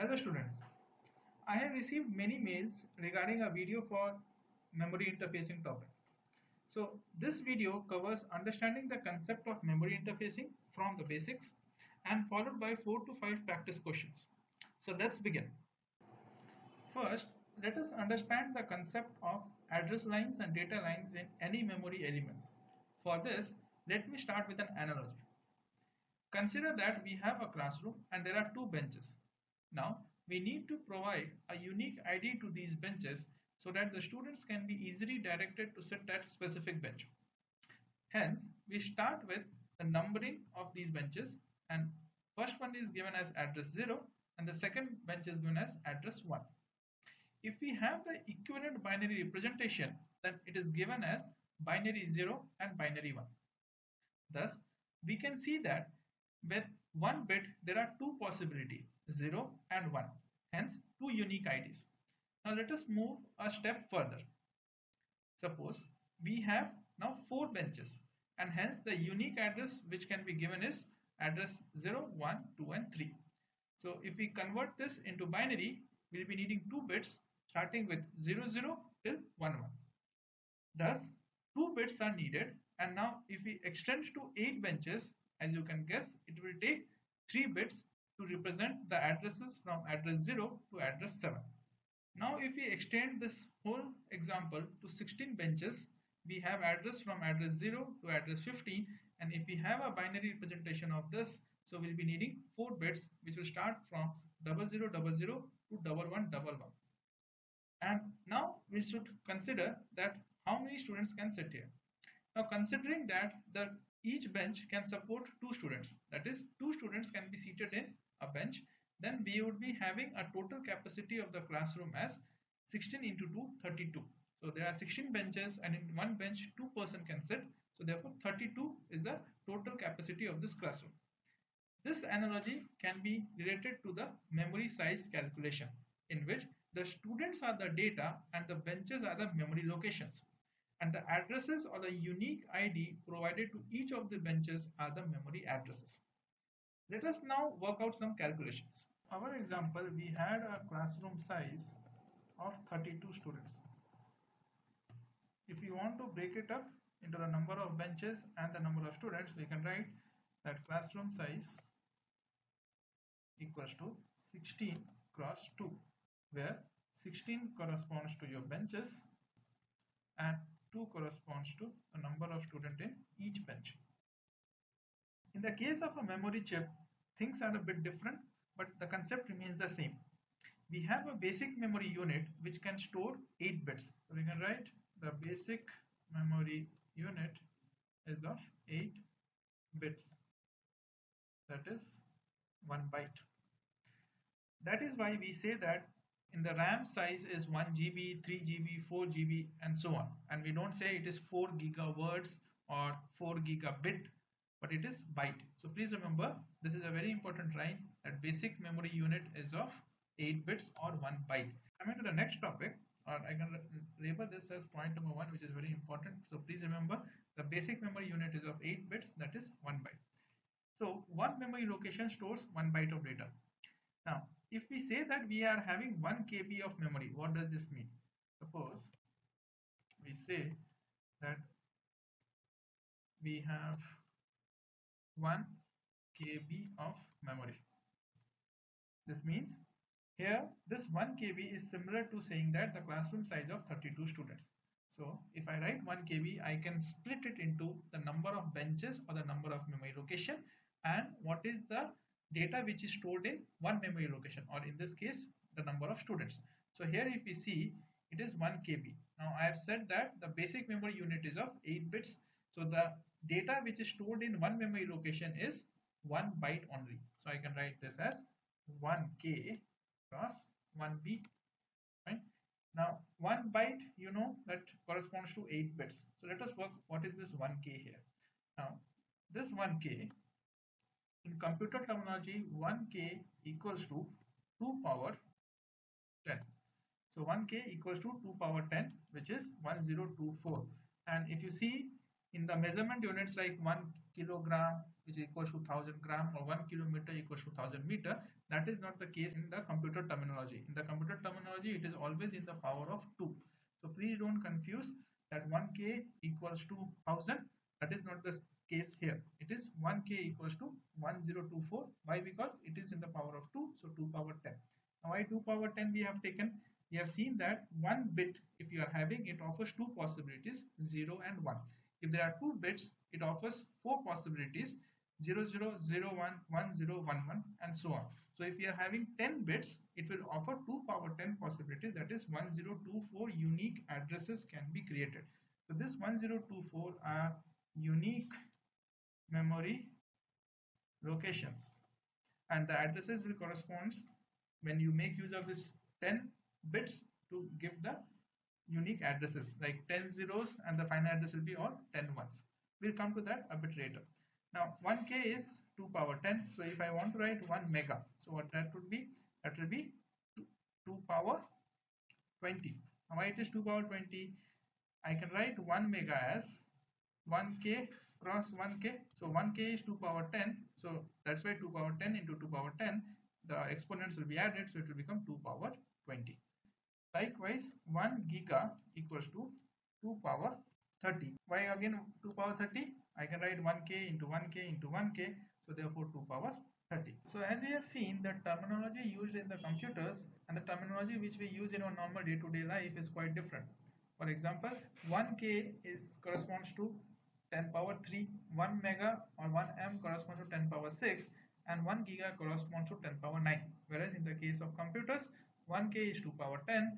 Hello students. I have received many mails regarding a video for memory interfacing topic. So this video covers understanding the concept of memory interfacing from the basics and followed by 4 to 5 practice questions. So let's begin. First, let us understand the concept of address lines and data lines in any memory element. For this, let me start with an analogy. Consider that we have a classroom and there are two benches. Now, we need to provide a unique ID to these benches so that the students can be easily directed to sit at specific bench. Hence, we start with the numbering of these benches and first one is given as address 0 and the second bench is given as address 1. If we have the equivalent binary representation, then it is given as binary 0 and binary 1. Thus, we can see that with one bit there are two possibilities 0 and 1 hence two unique IDs now let us move a step further. Suppose we have now four benches and hence the unique address which can be given is address 0 1 2 and 3 so if we convert this into binary we'll be needing two bits starting with 0 0 till 1 1 thus two bits are needed and now if we extend to eight benches as you can guess it will take 3 bits to represent the addresses from address 0 to address 7 now if we extend this whole example to 16 benches we have address from address 0 to address 15 and if we have a binary representation of this so we'll be needing 4 bits which will start from 0000 to 1111 and now we should consider that how many students can sit here. Now considering that the each bench can support two students that is two students can be seated in a bench then we would be having a total capacity of the classroom as 16 into 2 32 so there are 16 benches and in one bench two person can sit. So therefore 32 is the total capacity of this classroom. This analogy can be related to the memory size calculation in which the students are the data and the benches are the memory locations. And the addresses or the unique ID provided to each of the benches are the memory addresses. Let us now work out some calculations. Our example, we had a classroom size of 32 students. If you want to break it up into the number of benches and the number of students, we can write that classroom size equals to 16 cross 2, where 16 corresponds to your benches and 2 corresponds to the number of students in each bench. In the case of a memory chip, things are a bit different, but the concept remains the same. We have a basic memory unit which can store 8 bits. So we can write the basic memory unit is of 8 bits. That is 1 byte. That is why we say that in the RAM size is 1 GB, 3 GB, 4 GB and so on and we don't say it is 4 gigawords or 4 gigabit but it is byte. So please remember this is a very important line that basic memory unit is of 8 bits or 1 byte. Coming to the next topic or I can label this as point number 1 which is very important. So please remember the basic memory unit is of 8 bits that is 1 byte. So one memory location stores 1 byte of data. Now if we say that we are having 1 KB of memory, what does this mean? Suppose we say that we have 1 KB of memory. This means here this 1 KB is similar to saying that the classroom size of 32 students. So if I write 1 KB, I can split it into the number of benches or the number of memory location and what is the data which is stored in one memory location or in this case the number of students. So here if we see it is 1 KB. Now I have said that the basic memory unit is of 8 bits. So the data which is stored in one memory location is 1 byte only. So I can write this as 1K cross 1B. Right? Now 1 byte you know that corresponds to 8 bits. So let us work what is this 1K here. Now this 1K in computer terminology 1k equals to 2 power 10 so 1k equals to 2 power 10 which is 1024 and if you see in the measurement units like 1 kilogram equals to 1000 gram or 1 kilometer equals to 1000 meter. That is not the case in the computer terminology. In the computer terminology it is always in the power of 2 so please don't confuse that 1k equals to 1000 that is not the case here. It is 1k equals to 1024 why? Because it is in the power of 2 so 2 power 10 now why 2 power 10 we have taken? We have seen that one bit if you are having it offers two possibilities 0 and 1 if there are two bits it offers four possibilities 0 0 0 1 1 0 1 1 and so on. So if you are having 10 bits it will offer 2 power 10 possibilities. That is 1024 unique addresses can be created. So this 1024 are unique memory locations. And the addresses will correspond when you make use of this 10 bits to give the unique addresses. Like 10 zeros and the final address will be all 10 ones. We'll come to that a bit later now 1k is 2 power 10 so if i want to write 1 mega so what that would be? That will be 2, 2 power 20 now why it is 2 power 20 i can write 1 mega as 1k cross 1k so 1k is 2 power 10 so that's why 2 power 10 into 2 power 10 the exponents will be added. So it will become 2 power 20 likewise 1 giga equals to 2 power 30 why again 2 power 30 i can write 1k into 1k into 1k so therefore 2 power 30 so as we have seen the terminology used in the computers and the terminology which we use in our normal day-to-day -day life is quite different. For example 1k is corresponds to 10 power 3 1 mega or 1 m corresponds to 10 power 6 and 1 giga corresponds to 10 power 9 whereas in the case of computers 1k is 2 power 10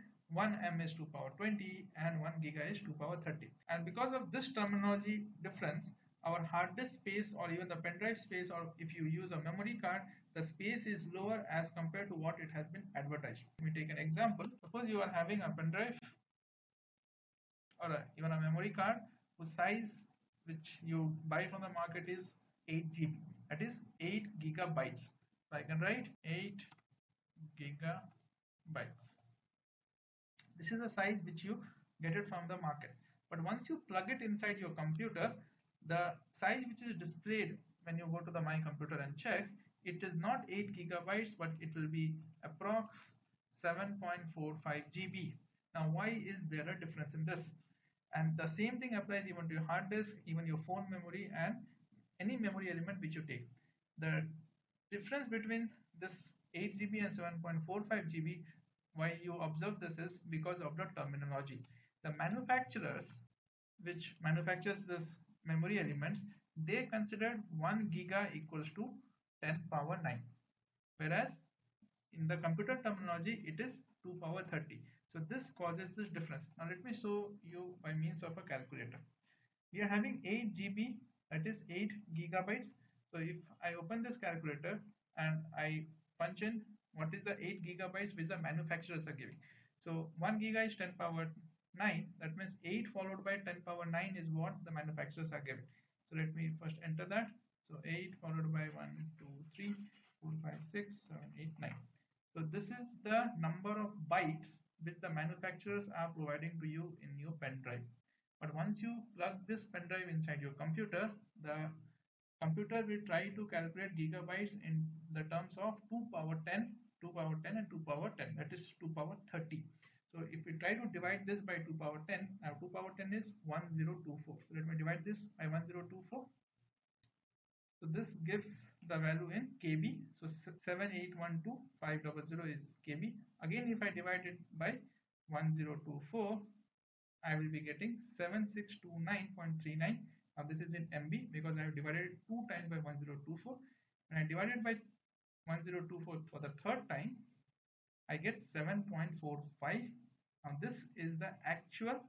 1 m is 2 power 20 and 1 giga is 2 power 30 and because of this terminology difference our hard disk space or even the pen drive space or if you use a memory card the space is lower as compared to what it has been advertised. Let me take an example. Suppose you are having a pen drive or a, even a memory card whose size which you buy from the market is 8 GB that is 8 gigabytes. So I can write 8 gigabytes. This is the size which you get it from the market. But once you plug it inside your computer the size which is displayed when you go to the my computer and check it is not 8 gigabytes but it will be approx 7.45 GB now why is there a difference in this? And the same thing applies even to your hard disk even your phone memory and any memory element which you take. The difference between this 8 GB and 7.45 GB why you observe this is because of the terminology. The manufacturers which manufactures this memory elements they considered 1 giga equals to 10 power 9 whereas in the computer terminology it is 2 power 30 so this causes this difference. Now let me show you by means of a calculator. We are having 8 GB that is 8 gigabytes. So if I open this calculator and I punch in what is the 8 gigabytes which the manufacturers are giving. So 1 giga is 10 power 9 that means 8 followed by 10 power 9 is what the manufacturers are giving. So let me first enter that. So 8 followed by 1, 2, 3, 4, 5, 6, 7, 8, 9. So this is the number of bytes which the manufacturers are providing to you in your pen drive. But once you plug this pen drive inside your computer, the computer will try to calculate gigabytes in the terms of 2 power 10, 2 power 10 and 2 power 10 that is 2 power 30. So if we try to divide this by 2 power 10, now 2 power 10 is 1024. So let me divide this by 1024. So this gives the value in KB. So 7812500 is KB. Again, if I divide it by 1024, I will be getting 7629.39. Now this is in MB because I have divided it two times by 1024. When I divide it by 1024 for the third time, I get 7.45. Now this is the actual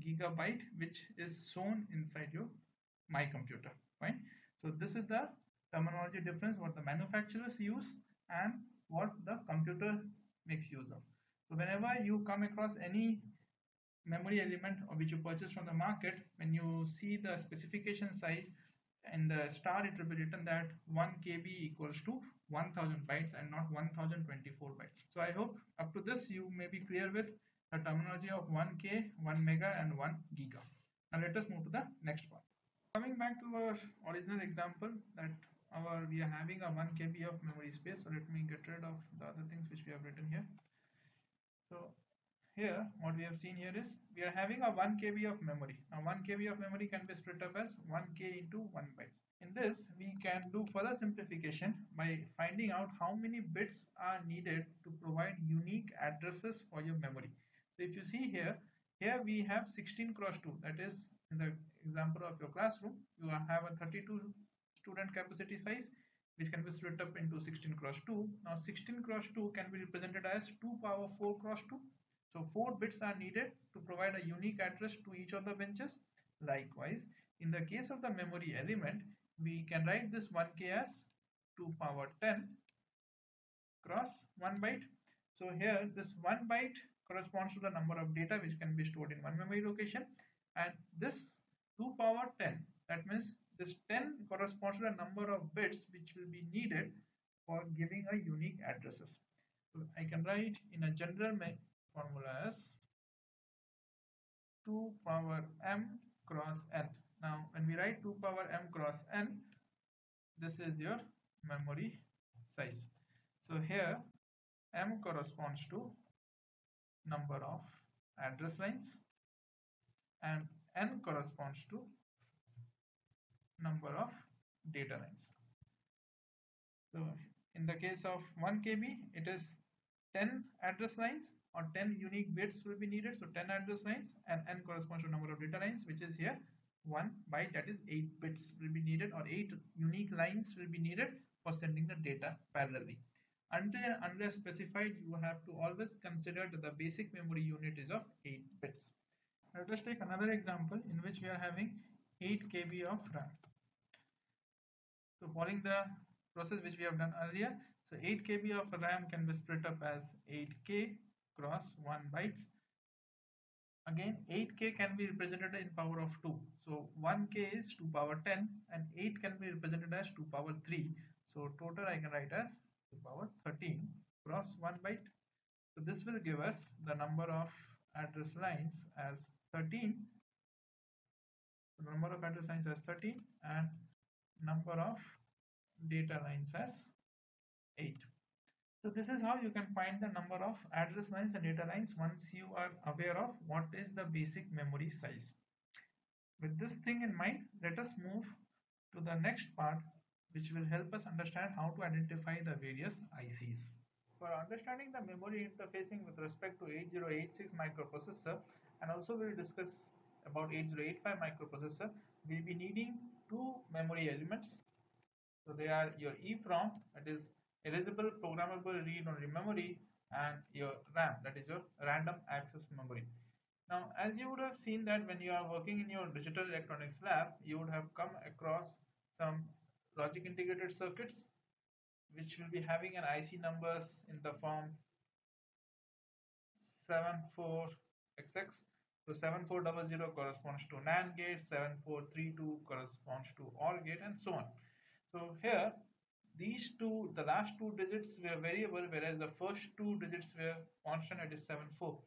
gigabyte which is shown inside your my computer. right So this is the terminology difference what the manufacturers use and what the computer makes use of. So whenever you come across any memory element which you purchase from the market, when you see the specification side in the star it will be written that 1 KB equals to 1000 bytes and not 1024 bytes. So I hope up to this you may be clear with the terminology of 1K, 1 mega and 1 giga. Now let us move to the next one. Coming back to our original example that our we are having a 1 KB of memory space. So let me get rid of the other things which we have written here. So here what we have seen here is we are having a 1 KB of memory. Now 1 KB of memory can be split up as 1K into 1 bytes. In this we can do further simplification by finding out how many bits are needed to provide unique addresses for your memory. If you see here, here we have 16 cross 2 that is in the example of your classroom you have a 32 student capacity size which can be split up into 16 cross 2 now 16 cross 2 can be represented as 2 power 4 cross 2 so 4 bits are needed to provide a unique address to each of the benches. Likewise in the case of the memory element we can write this 1k as 2 power 10 cross 1 byte. So here this 1 byte corresponds to the number of data which can be stored in one memory location. And this 2 power 10 that means this 10 corresponds to the number of bits which will be needed for giving a unique addresses. So i can write in a general formula as 2 power m cross n. Now when we write 2 power m cross n this is your memory size. So here m corresponds to number of address lines and n corresponds to number of data lines. So in the case of 1 KB, it is 10 address lines or 10 unique bits will be needed. So 10 address lines and n corresponds to number of data lines, which is here 1 byte that is 8 bits will be needed or 8 unique lines will be needed for sending the data parallelly. Until unless specified, you have to always consider that the basic memory unit is of 8 bits. Let us take another example in which we are having 8 KB of RAM. So following the process which we have done earlier, so 8 KB of RAM can be split up as 8K cross 1 bytes. Again, 8K can be represented in power of 2. So 1K is 2 power 10 and 8 can be represented as 2 power 3. So total I can write as 2 power 13 cross 1 byte. So this will give us the number of address lines as 13 the number of address lines as 13 and number of data lines as 8 so this is how you can find the number of address lines and data lines once you are aware of what is the basic memory size. With this thing in mind let us move to the next part which will help us understand how to identify the various ICs for understanding the memory interfacing with respect to 8086 microprocessor and also we'll discuss about 8085 microprocessor we'll be needing two memory elements. So they are your EPROM that is erasable programmable read-only memory and your RAM that is your random access memory. Now as you would have seen that when you are working in your digital electronics lab you would have come across some logic integrated circuits which will be having an IC numbers in the form 74XX so 7400 corresponds to NAND gate, 7432 corresponds to OR gate and so on. So here these two, the last two digits were variable whereas the first two digits were constant it is 74.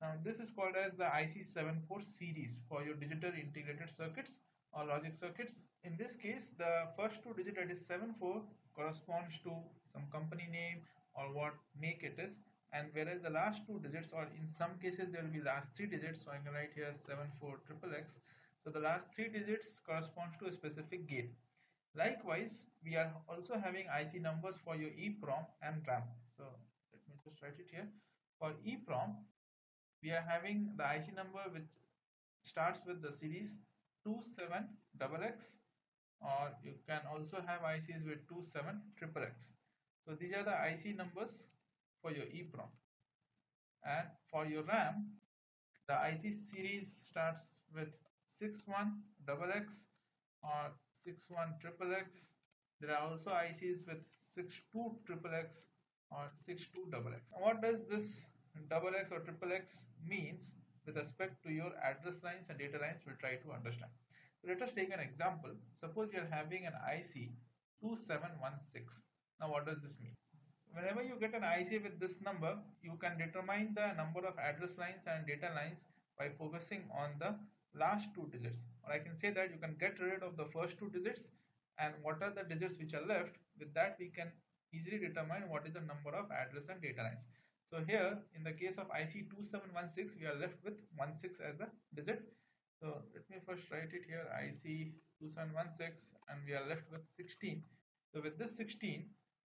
Now this is called as the IC74 series for your digital integrated circuits or logic circuits. In this case the first two digits that is 74 corresponds to some company name or what make it is. And whereas the last two digits or in some cases there will be last three digits. So I can write here 74XXX so the last three digits corresponds to a specific gate likewise we are also having IC numbers for your EPROM and RAM. So let me just write it here. For EPROM we are having the IC number which starts with the series 27XX or you can also have ICs with 27XXX so these are the IC numbers for your EPROM. And for your RAM, the IC series starts with 61XX or 61XXX. There are also ICs with 62XXX or 62XX. What does this double X or triple X means with respect to your address lines and data lines we'll try to understand. So let us take an example. Suppose you are having an IC 2716. Now what does this mean? whenever you get an IC with this number, you can determine the number of address lines and data lines by focusing on the last two digits or I can say that you can get rid of the first two digits and what are the digits which are left with that we can easily determine what is the number of address and data lines so here in the case of IC 2716 we are left with 16 as a digit. So let me first write it here IC 2716 and we are left with 16 so with this 16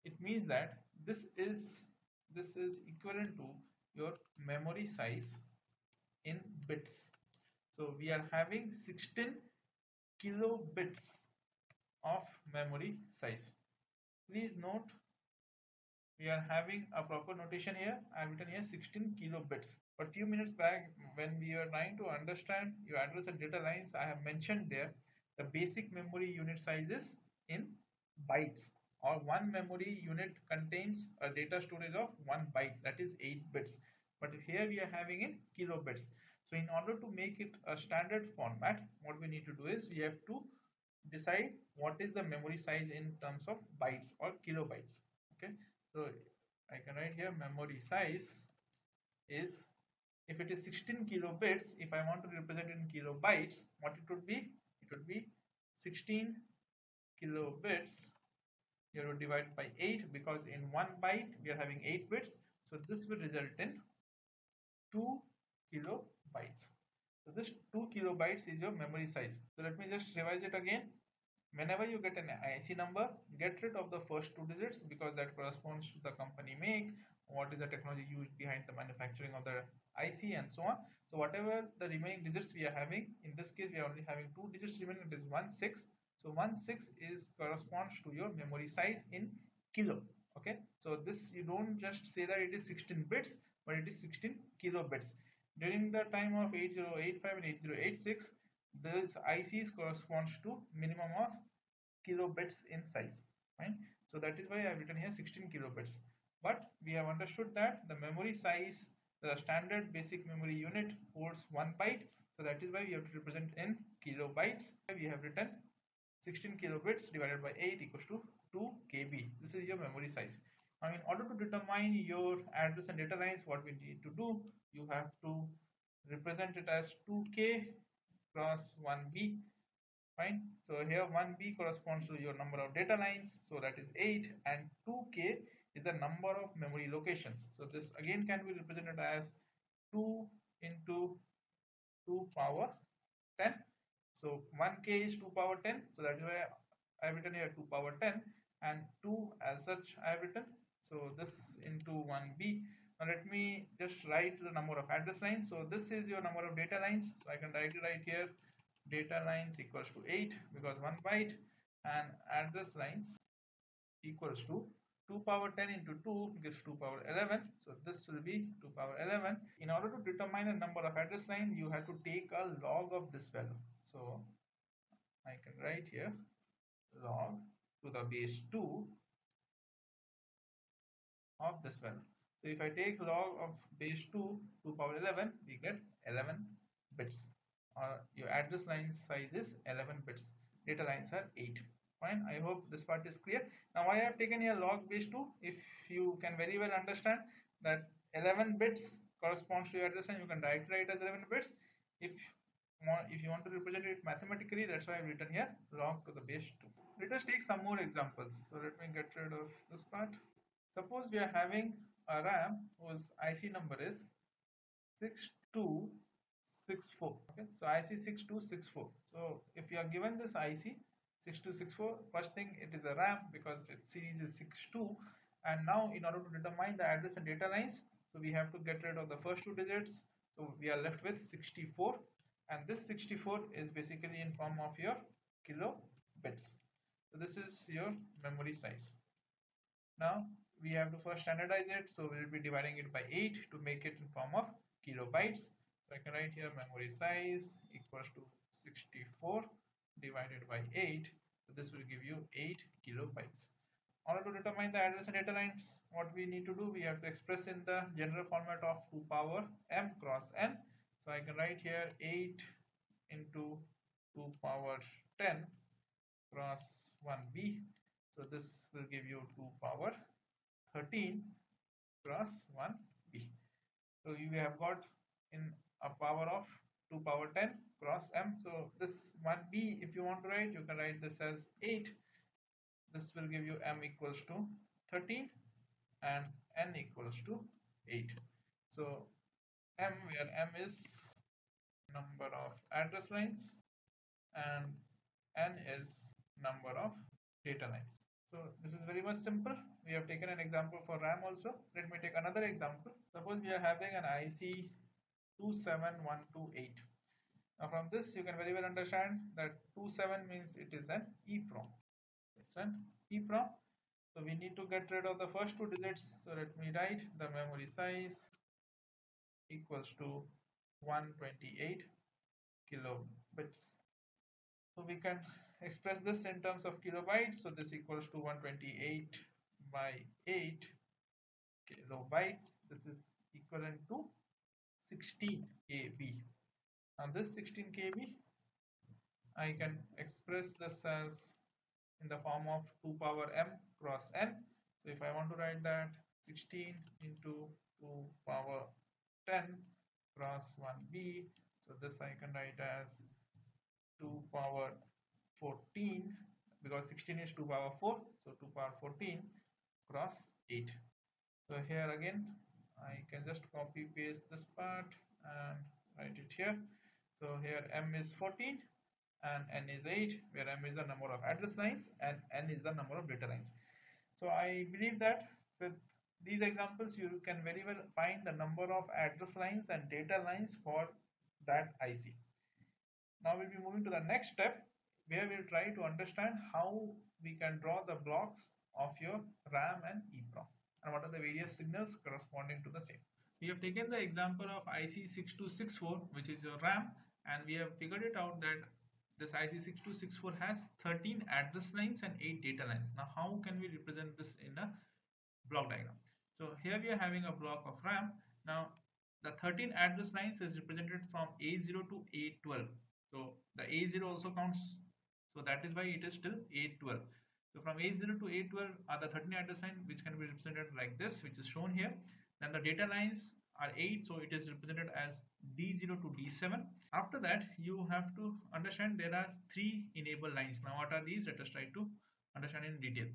it means that this is this is equivalent to your memory size in bits. So we are having 16 kilobits of memory size. Please note we are having a proper notation here. I have written here 16 kilobits but few minutes back when we were trying to understand your address and data lines i have mentioned there the basic memory unit sizes in bytes. Or one memory unit contains a data storage of one byte that is 8 bits. But here we are having in kilobits so in order to make it a standard format what we need to do is we have to decide what is the memory size in terms of bytes or kilobytes. Okay so I can write here memory size is if it is 16 kilobits if I want to represent in kilobytes what it would be? It would be 16 kilobits you have to divide by 8 because in one byte we are having 8 bits. So this will result in 2 kilobytes. So this 2 kilobytes is your memory size. So let me just revise it again whenever you get an IC number get rid of the first two digits because that corresponds to the company make what is the technology used behind the manufacturing of the IC and so on. So whatever the remaining digits we are having in this case we are only having two digits remaining it is 1 6 so 1 6 is corresponds to your memory size in kilo okay? So this you don't just say that it is 16 bits but it is 16 kilobits. During the time of 8085 and 8086 this ICs corresponds to minimum of kilobits in size right? So that is why I have written here 16 kilobits. But we have understood that the memory size the standard basic memory unit holds one byte. So that is why we have to represent in kilobytes. We have written 16 kilobits divided by 8 equals to 2 kb. This is your memory size. Now in order to determine your address and data lines what we need to do you have to represent it as 2k cross 1b fine? So here 1b corresponds to your number of data lines so that is 8 and 2k is the number of memory locations. So this again can be represented as 2 into 2 power 10 so 1k is 2 power 10 so that is why I have written here 2 power 10 and 2 as such I have written. So this into 1b now let me just write the number of address lines. So this is your number of data lines. So I can write it right here. Data lines equals to 8 because 1 byte and address lines equals to 2 power 10 into 2 gives 2 power 11 so this will be 2 power 11 in order to determine the number of address line you have to take a log of this value. So I can write here log to the base 2 of this value so if I take log of base 2 to power 11, we get 11 bits. Or your address line size is 11 bits. Data lines are 8. Fine. I hope this part is clear. Now I have taken here log base 2. If you can very well understand that 11 bits corresponds to your address line, you can directly write as 11 bits. If if you want to represent it mathematically, that's why I've written here log to the base 2. Let us take some more examples. So let me get rid of this part. Suppose we are having a RAM whose IC number is 6264 okay so IC 6264 so if you are given this IC 6264 first thing it is a RAM because its series is 62 and now in order to determine the address and data lines so we have to get rid of the first two digits. So we are left with 64 and this 64 is basically in form of your kilo bits so this is your memory size. Now we have to first standardize it so we'll be dividing it by 8 to make it in form of kilobytes. So I can write here memory size equals to 64 divided by 8 so this will give you 8 kilobytes. In order to determine the address and data lines what we need to do we have to express in the general format of 2 power m cross n. So I can write here 8 into 2 power 10 cross 1b so this will give you 2 power 13 cross 1b. So you have got in a power of 2 power 10 cross m. So this 1b if you want to write you can write this as 8 this will give you m equals to 13 and n equals to 8 so m where m is number of address lines and n is number of data lines so this is very much simple. We have taken an example for ram also. Let me take another example. Suppose we are having an ic 27128 now from this you can very well understand that 27 means it is an EPROM it's an EPROM so we need to get rid of the first two digits. So let me write the memory size equals to 128 kilobits. So we can express this in terms of kilobytes so this equals to 128 by 8 kilobytes this is equivalent to 16 KB. Now this 16 KB, I can express this as in the form of 2 power m cross n. So if I want to write that 16 into 2 power 10 cross 1b, so this I can write as 2 power 14 because 16 is 2 power 4, so 2 power 14 cross 8. So here again I can just copy paste this part and write it here. So here m is 14 and n is 8 where m is the number of address lines and n is the number of data lines. So I believe that with these examples you can very well find the number of address lines and data lines for that IC now we'll be moving to the next step where we'll try to understand how we can draw the blocks of your RAM and EPROM and what are the various signals corresponding to the same. We have taken the example of IC6264 which is your RAM and we have figured it out that this IC6264 has 13 address lines and 8 data lines. Now how can we represent this in a block diagram? So here we are having a block of RAM. Now the 13 address lines is represented from A0 to A12. So the A0 also counts. So that is why it is still A12. So from A0 to A12 are the 13 address line which can be represented like this which is shown here. Then the data lines are 8 so it is represented as D0 to D7. After that you have to understand there are three enable lines. Now what are these? Let us try to understand in detail.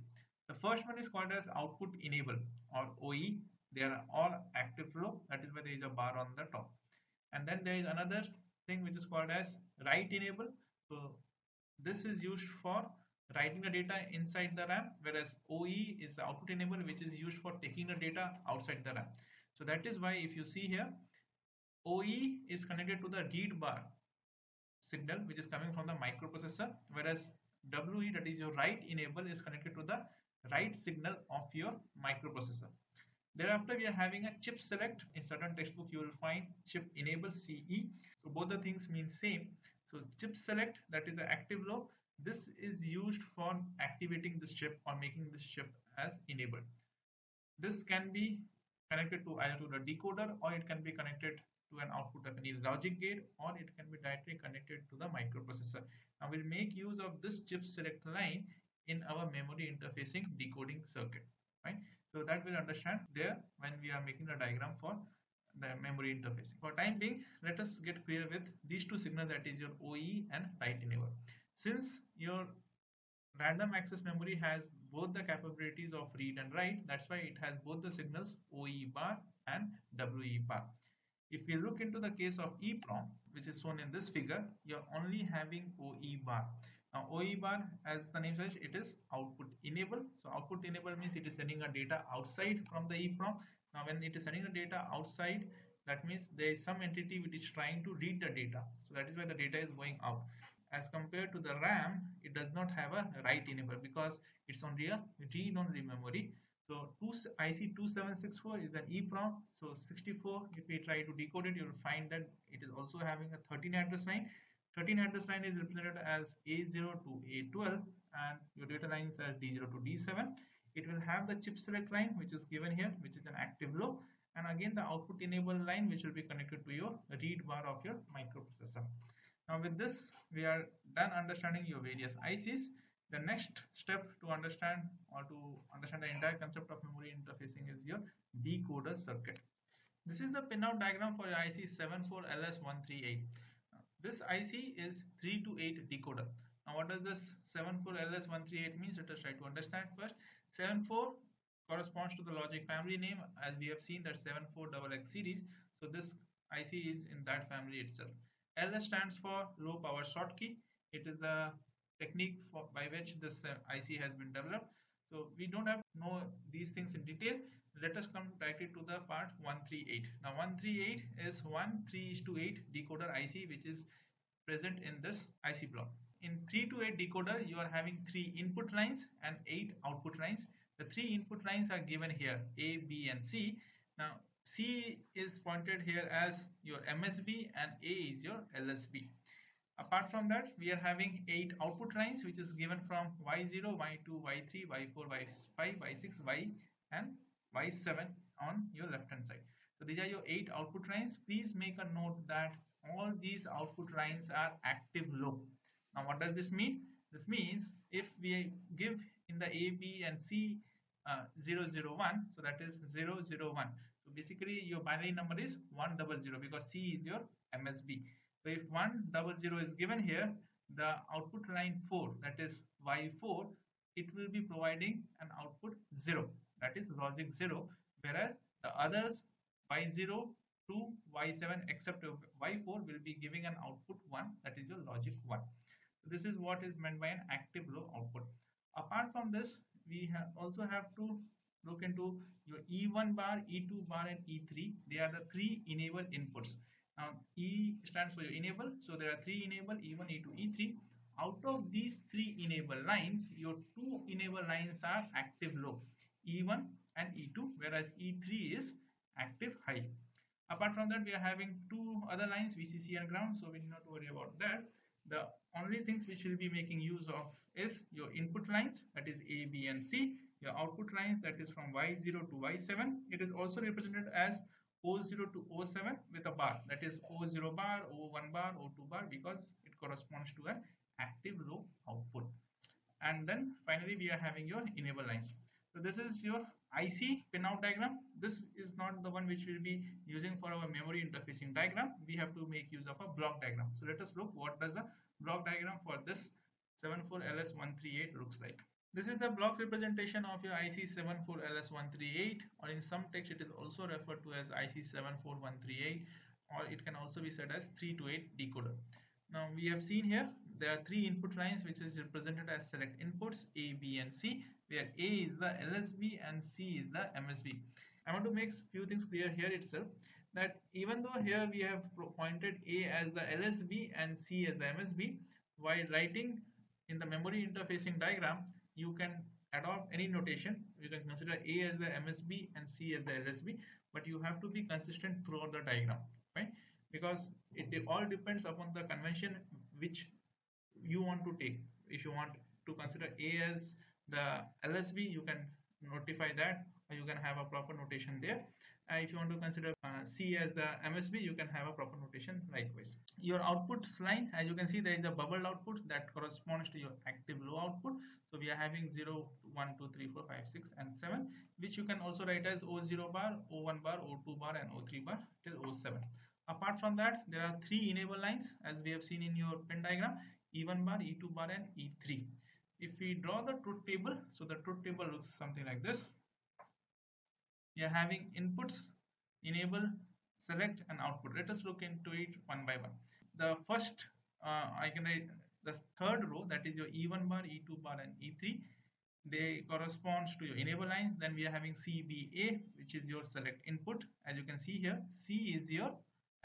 The first one is called as output enable or OE. They are all active low that is why there is a bar on the top. And then there is another thing which is called as write enable. So this is used for writing the data inside the RAM whereas OE is the output enable which is used for taking the data outside the RAM. So that is why if you see here OE is connected to the read bar signal which is coming from the microprocessor whereas WE that is your write enable is connected to the write signal of your microprocessor. Thereafter we are having a chip select in certain textbook you will find chip enable CE so both the things mean same so chip select that is an active low this is used for activating this chip or making this chip as enabled. This can be connected to either to the decoder or it can be connected to an output of any logic gate or it can be directly connected to the microprocessor. Now we'll make use of this chip select line in our memory interfacing decoding circuit. Right? So that we'll understand there when we are making the diagram for the memory interface For time being, let us get clear with these two signals that is your OE and write enable. Since your random access memory has both the capabilities of read and write, that's why it has both the signals OE bar and WE bar. If you look into the case of EPROM, which is shown in this figure, you're only having OE bar. Now OE bar, as the name says, it is output enable. So output enable means it is sending a data outside from the EPROM. Now when it is sending the data outside, that means there is some entity which is trying to read the data. So that is why the data is going out. As compared to the RAM it does not have a write enable because it's only a read only memory. So IC2764 is an EPROM so 64 if we try to decode it you will find that it is also having a 13 address line. 13 address line is represented as A0 to A12 and your data lines are D0 to D7 it will have the chip select line which is given here which is an active low and again the output enable line which will be connected to your read bar of your microprocessor now with this, we are done understanding your various ICs. The next step to understand or to understand the entire concept of memory interfacing is your decoder circuit. This is the pinout diagram for your IC74LS138. Uh, this IC is 3 to 8 decoder. Now what does this 74LS138 means? Let us try to understand first. 74 corresponds to the logic family name as we have seen that 74XX series. So this IC is in that family itself. LS stands for low power Schottky. It is a technique for, by which this uh, IC has been developed. So we don't have to know these things in detail. Let us come directly to the part 138. Now 138 is 1 3 is to 8 decoder IC which is present in this IC block. In 3 to 8 decoder you are having 3 input lines and 8 output lines. The 3 input lines are given here A, B and C. Now C is pointed here as your MSB and A is your LSB. Apart from that, we are having 8 output lines which is given from Y0, Y2, Y3, Y4, Y5, Y6, Y and Y7 on your left hand side. So these are your 8 output lines. Please make a note that all these output lines are active low. Now what does this mean? This means if we give in the A, B and C uh, 001, so that is 001. So basically your binary number is 100 because C is your MSB. So if 100 is given here, the output line 4 that is Y4, it will be providing an output 0 that is logic 0 whereas the others Y0 to Y7 except Y4 will be giving an output 1 that is your logic 1. This is what is meant by an active low output. Apart from this, we have also have to look into your E1 bar, E2 bar and E3. They are the three enable inputs. Now E stands for your enable. So there are three enable E1, E2, E3. Out of these three enable lines, your two enable lines are active low, E1 and E2, whereas E3 is active high. Apart from that, we are having two other lines, VCC and ground, so we need not worry about that. The only things which we'll be making use of is your input lines, that is A, B, and C. Your output lines, that is from Y0 to Y7. It is also represented as O0 to O7 with a bar that is O0 bar, O1 bar, O2 bar because it corresponds to an active low output. And then finally we are having your enable lines. So this is your IC pinout diagram. This is not the one which we'll be using for our memory interfacing diagram. We have to make use of a block diagram. So let us look what does a block diagram for this 74LS138 looks like. This is the block representation of your IC74LS138 or in some text it is also referred to as IC74138 or it can also be said as 3 to 8 decoder. Now we have seen here there are three input lines which is represented as select inputs A, B and C where A is the LSB and C is the MSB. I want to make few things clear here itself that even though here we have pointed A as the LSB and C as the MSB while writing in the memory interfacing diagram you can adopt any notation. You can consider a as the msb and c as the lsb but you have to be consistent throughout the diagram right? Because it all depends upon the convention which you want to take. If you want to consider a as the lsb you can notify that you can have a proper notation there. Uh, if you want to consider uh, C as the MSB you can have a proper notation likewise. Your output line as you can see there is a bubbled output that corresponds to your active low output. So we are having 0 1 2 3 4 5 6 and 7 which you can also write as O0 bar O1 bar O2 bar and O3 bar till O7 apart from that there are three enable lines as we have seen in your pin diagram E1 bar E2 bar and E3 if we draw the truth table so the truth table looks something like this are having inputs enable select and output. Let us look into it one by one. The first uh, i can write the third row that is your e1 bar e2 bar and e3 they corresponds to your enable lines. Then we are having cba which is your select input. As you can see here c is your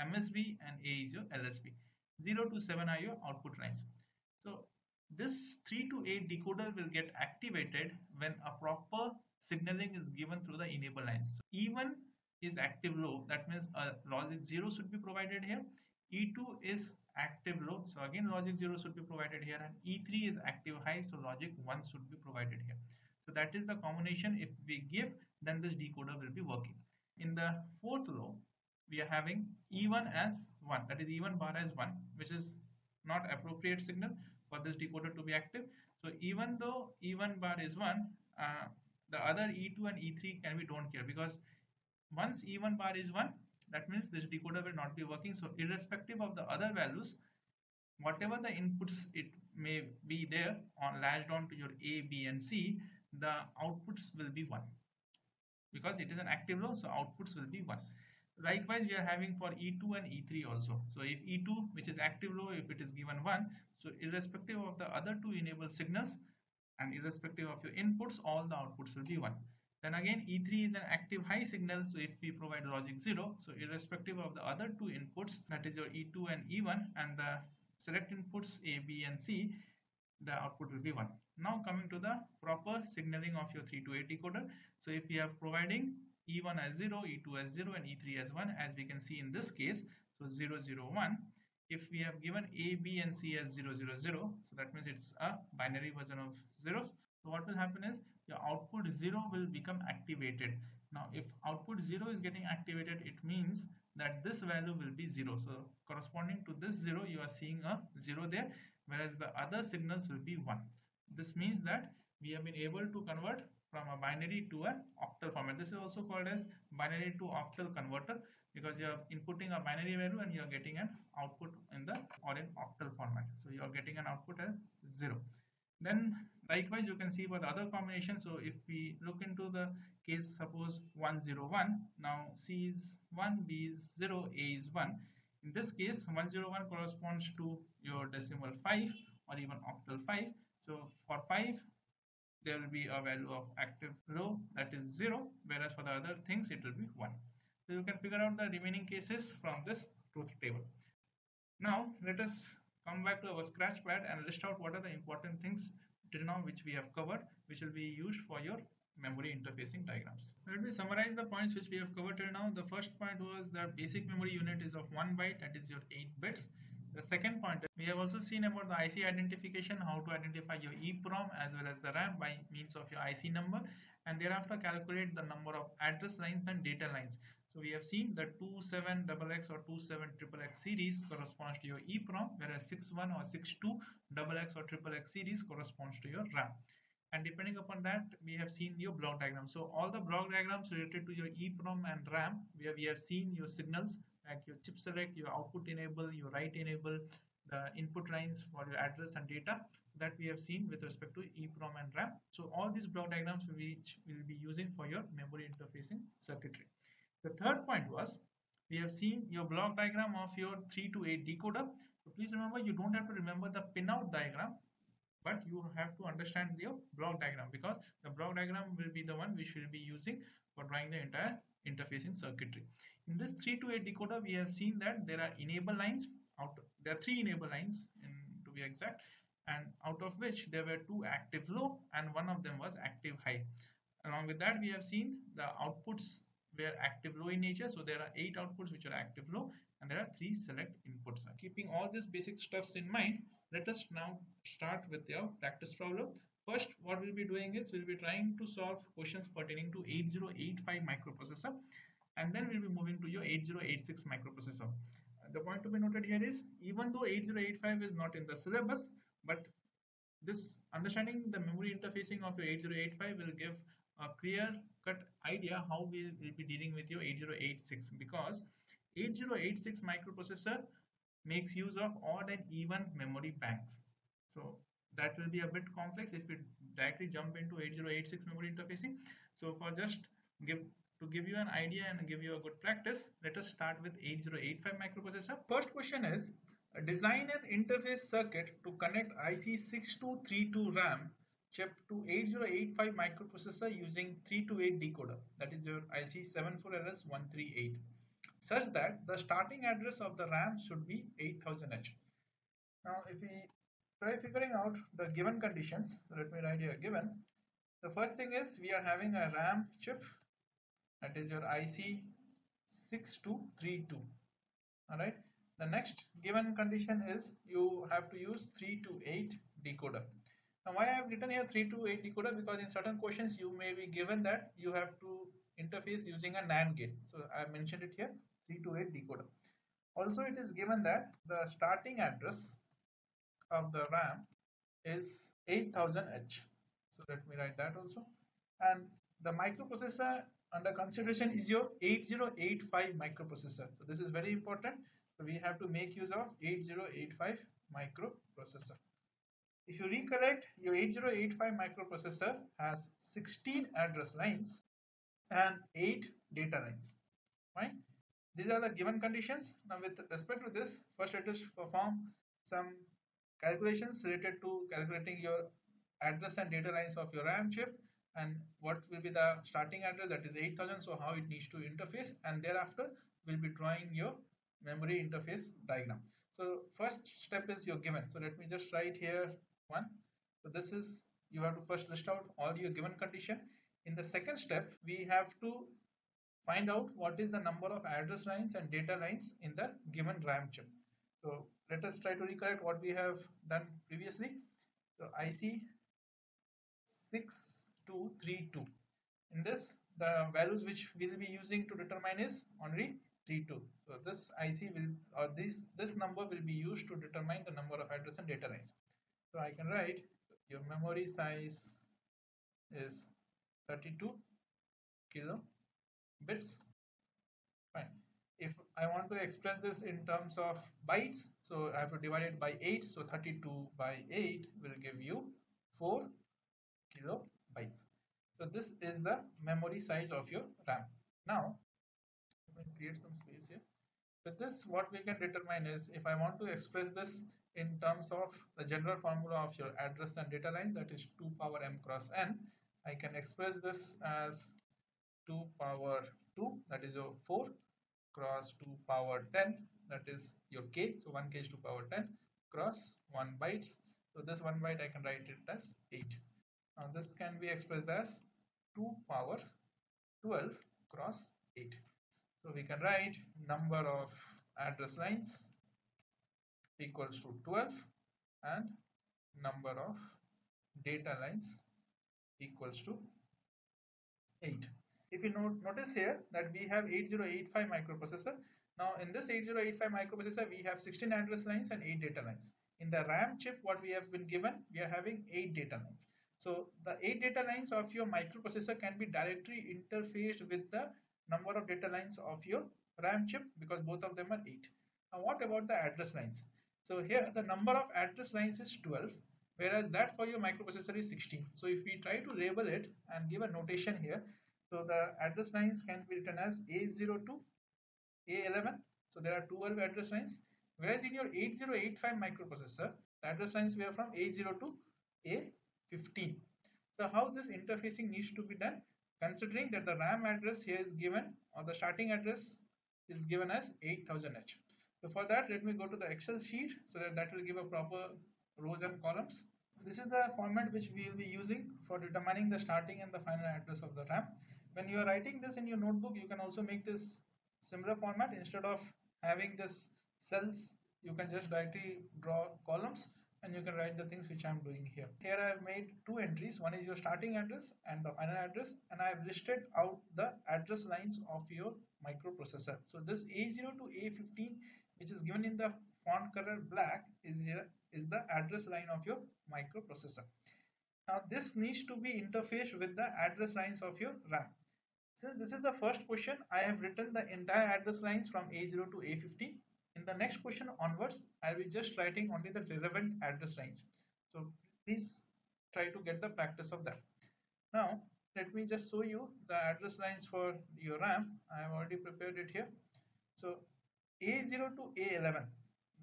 msb and a is your lsb 0 to 7 are your output lines. So this 3 to 8 decoder will get activated when a proper signaling is given through the enable lines. So E1 is active low, that means a logic 0 should be provided here. E2 is active low, so again logic 0 should be provided here and E3 is active high, so logic 1 should be provided here. So that is the combination if we give then this decoder will be working. In the fourth row we are having E1 as 1 that is E1 bar as 1 which is not appropriate signal for this decoder to be active. So even though E1 bar is 1 uh, the other E2 and E3 can be don't care because once E1 bar is 1 that means this decoder will not be working. So irrespective of the other values whatever the inputs it may be there on latched on to your A, B and C, the outputs will be 1 because it is an active low so outputs will be 1 likewise we are having for E2 and E3 also. So if E2 which is active low if it is given 1 so irrespective of the other two enable signals and irrespective of your inputs all the outputs will be 1 then again E3 is an active high signal so if we provide logic 0 so irrespective of the other two inputs that is your E2 and E1 and the select inputs A, B and C the output will be 1 now coming to the proper signaling of your 3 to 8 decoder so if we are providing E1 as 0, E2 as 0 and E3 as 1 as we can see in this case. So 0, 0, 1. If we have given A, B and C as 0, 0, 0, so that means it's a binary version of zeros. So what will happen is your output 0 will become activated. Now if output 0 is getting activated, it means that this value will be 0. So corresponding to this 0, you are seeing a 0 there, whereas the other signals will be 1. This means that we have been able to convert from a binary to an octal format. This is also called as binary to octal converter because you are inputting a binary value and you are getting an output in the or in octal format. So you are getting an output as 0. Then likewise you can see for the other combination. So if we look into the case suppose 101 now C is 1 B is 0 A is 1 in this case 101 corresponds to your decimal 5 or even octal 5 so for 5 there will be a value of active low that is 0 whereas for the other things it will be 1 so you can figure out the remaining cases from this truth table now let us come back to our scratch pad and list out what are the important things till now which we have covered which will be used for your memory interfacing diagrams. Let me summarize the points which we have covered till now. The first point was that basic memory unit is of 1 byte that is your 8 bits the second point, we have also seen about the IC identification, how to identify your EEPROM as well as the RAM by means of your IC number and thereafter calculate the number of address lines and data lines. So we have seen the 27XX or 27XXX series corresponds to your EEPROM whereas 61 or 62XX or XXX series corresponds to your RAM. And depending upon that, we have seen your block diagram. So all the block diagrams related to your EEPROM and RAM, where we have seen your signals like your chip select, your output enable, your write enable, the input lines for your address and data that we have seen with respect to EEPROM and RAM. So all these block diagrams which we will be using for your memory interfacing circuitry. The third point was we have seen your block diagram of your 3 to 8 decoder. So please remember you don't have to remember the pinout diagram but you have to understand the block diagram because the block diagram will be the one which will be using for drawing the entire interfacing circuitry. In this 3 to 8 decoder, we have seen that there are enable lines. Out there are three enable lines, in, to be exact, and out of which there were two active low and one of them was active high. Along with that, we have seen the outputs were active low in nature. So there are eight outputs which are active low, and there are three select inputs. Keeping all these basic stuffs in mind, let us now start with your practice problem. First, what we'll be doing is we'll be trying to solve questions pertaining to 8085 microprocessor and then we'll be moving to your 8086 microprocessor. The point to be noted here is even though 8085 is not in the syllabus, but this understanding the memory interfacing of your 8085 will give a clear cut idea how we will be dealing with your 8086 because 8086 microprocessor makes use of odd and even memory banks. So that will be a bit complex if we directly jump into 8086 memory interfacing. So for just give to give you an idea and give you a good practice, let us start with 8085 microprocessor. First question is design an interface circuit to connect IC6232 RAM chip to 8085 microprocessor using 3 to 8 decoder that is your IC74LS138 such that the starting address of the RAM should be 8000H. Now if we try figuring out the given conditions, so let me write here given. The first thing is we are having a RAM chip. That is your IC 6232 all right the next given condition is you have to use 3 to 8 decoder. Now why I have written here 3 to 8 decoder? Because in certain questions you may be given that you have to interface using a NAND gate. So I mentioned it here 3 to 8 decoder. Also it is given that the starting address of the RAM is 8000H so let me write that also and the microprocessor under consideration is your 8085 microprocessor. So this is very important. So we have to make use of 8085 microprocessor. If you recollect, your 8085 microprocessor has 16 address lines and 8 data lines. Right? These are the given conditions. Now with respect to this, first let us perform some calculations related to calculating your address and data lines of your RAM chip and what will be the starting address that is 8000 so how it needs to interface and thereafter we'll be drawing your memory interface diagram. So first step is your given. So let me just write here one. So this is you have to first list out all your given condition. In the second step we have to find out what is the number of address lines and data lines in the given RAM chip. So let us try to recollect what we have done previously. So IC 6232 in this the values which we'll be using to determine is only 32 so this IC will or this this number will be used to determine the number of address and data lines. So I can write your memory size is 32 kilo bits fine if I want to express this in terms of bytes so I have to divide it by 8 so 32 by 8 will give you 4 kilobytes. So this is the memory size of your RAM. Now let me create some space here. With this what we can determine is if I want to express this in terms of the general formula of your address and data line that is 2 power m cross n I can express this as 2 power 2 that is your 4 cross 2 power 10 that is your k. So 1 k is 2 power 10 cross 1 bytes. So this 1 byte I can write it as 8 now this can be expressed as 2 power 12 cross 8 so we can write number of address lines equals to 12 and number of data lines equals to 8 if you note, notice here that we have 8085 microprocessor. Now in this 8085 microprocessor we have 16 address lines and 8 data lines. In the RAM chip what we have been given we are having 8 data lines. So the 8 data lines of your microprocessor can be directly interfaced with the number of data lines of your RAM chip because both of them are 8 now what about the address lines? So here the number of address lines is 12 whereas that for your microprocessor is 16. So if we try to label it and give a notation here, so the address lines can be written as A0 to A11. So there are 12 address lines. Whereas in your 8085 microprocessor, the address lines were from A0 to A15. So how this interfacing needs to be done? Considering that the RAM address here is given or the starting address is given as 8000H. So for that, let me go to the Excel sheet so that that will give a proper rows and columns. This is the format which we will be using for determining the starting and the final address of the RAM. When you are writing this in your notebook, you can also make this similar format instead of having this cells you can just directly draw columns and you can write the things which I'm doing here. Here I have made two entries. One is your starting address and the final address and I have listed out the address lines of your microprocessor. So this A0 to A15 which is given in the font color black is here is the address line of your microprocessor. Now this needs to be interfaced with the address lines of your RAM. Since this is the first question, I have written the entire address lines from A0 to A15. In the next question onwards, I will be just writing only the relevant address lines. So please try to get the practice of that. Now let me just show you the address lines for your RAM. I have already prepared it here. So A0 to A11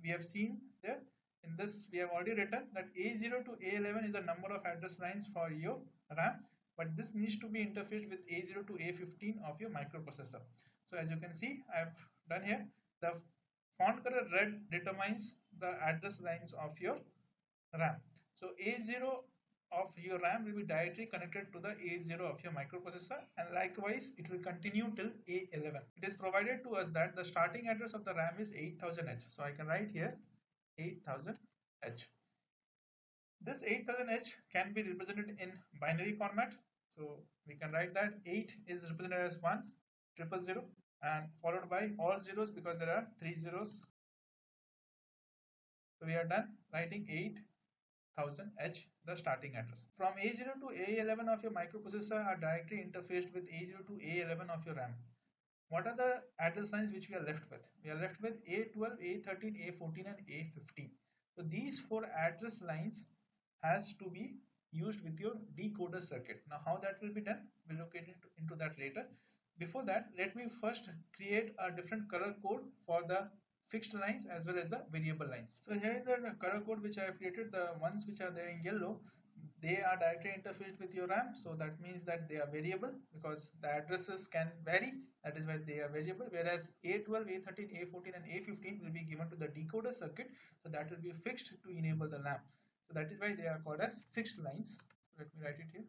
we have seen there in this we have already written that A0 to A11 is the number of address lines for your RAM but this needs to be interfaced with A0 to A15 of your microprocessor. So as you can see I have done here the font color red determines the address lines of your RAM. So A0 of your RAM will be directly connected to the A0 of your microprocessor and likewise it will continue till A11. It is provided to us that the starting address of the RAM is 8000H. So I can write here 8000H. This 8000H can be represented in binary format. So we can write that 8 is represented as 1 triple zero and followed by all zeros because there are three zeros. So we are done writing 8 8000H the starting address. From A0 to A11 of your microprocessor are directly interfaced with A0 to A11 of your RAM. What are the address lines which we are left with? We are left with A12, A13, A14 and A15. So these four address lines has to be used with your decoder circuit. Now how that will be done? We'll look into, into that later. Before that, let me first create a different color code for the fixed lines as well as the variable lines. So here is the color code which I have created. The ones which are there in yellow, they are directly interfaced with your RAM. So that means that they are variable because the addresses can vary. That is why they are variable. Whereas A12, A13, A14 and A15 will be given to the decoder circuit. So that will be fixed to enable the RAM. So that is why they are called as fixed lines. Let me write it here.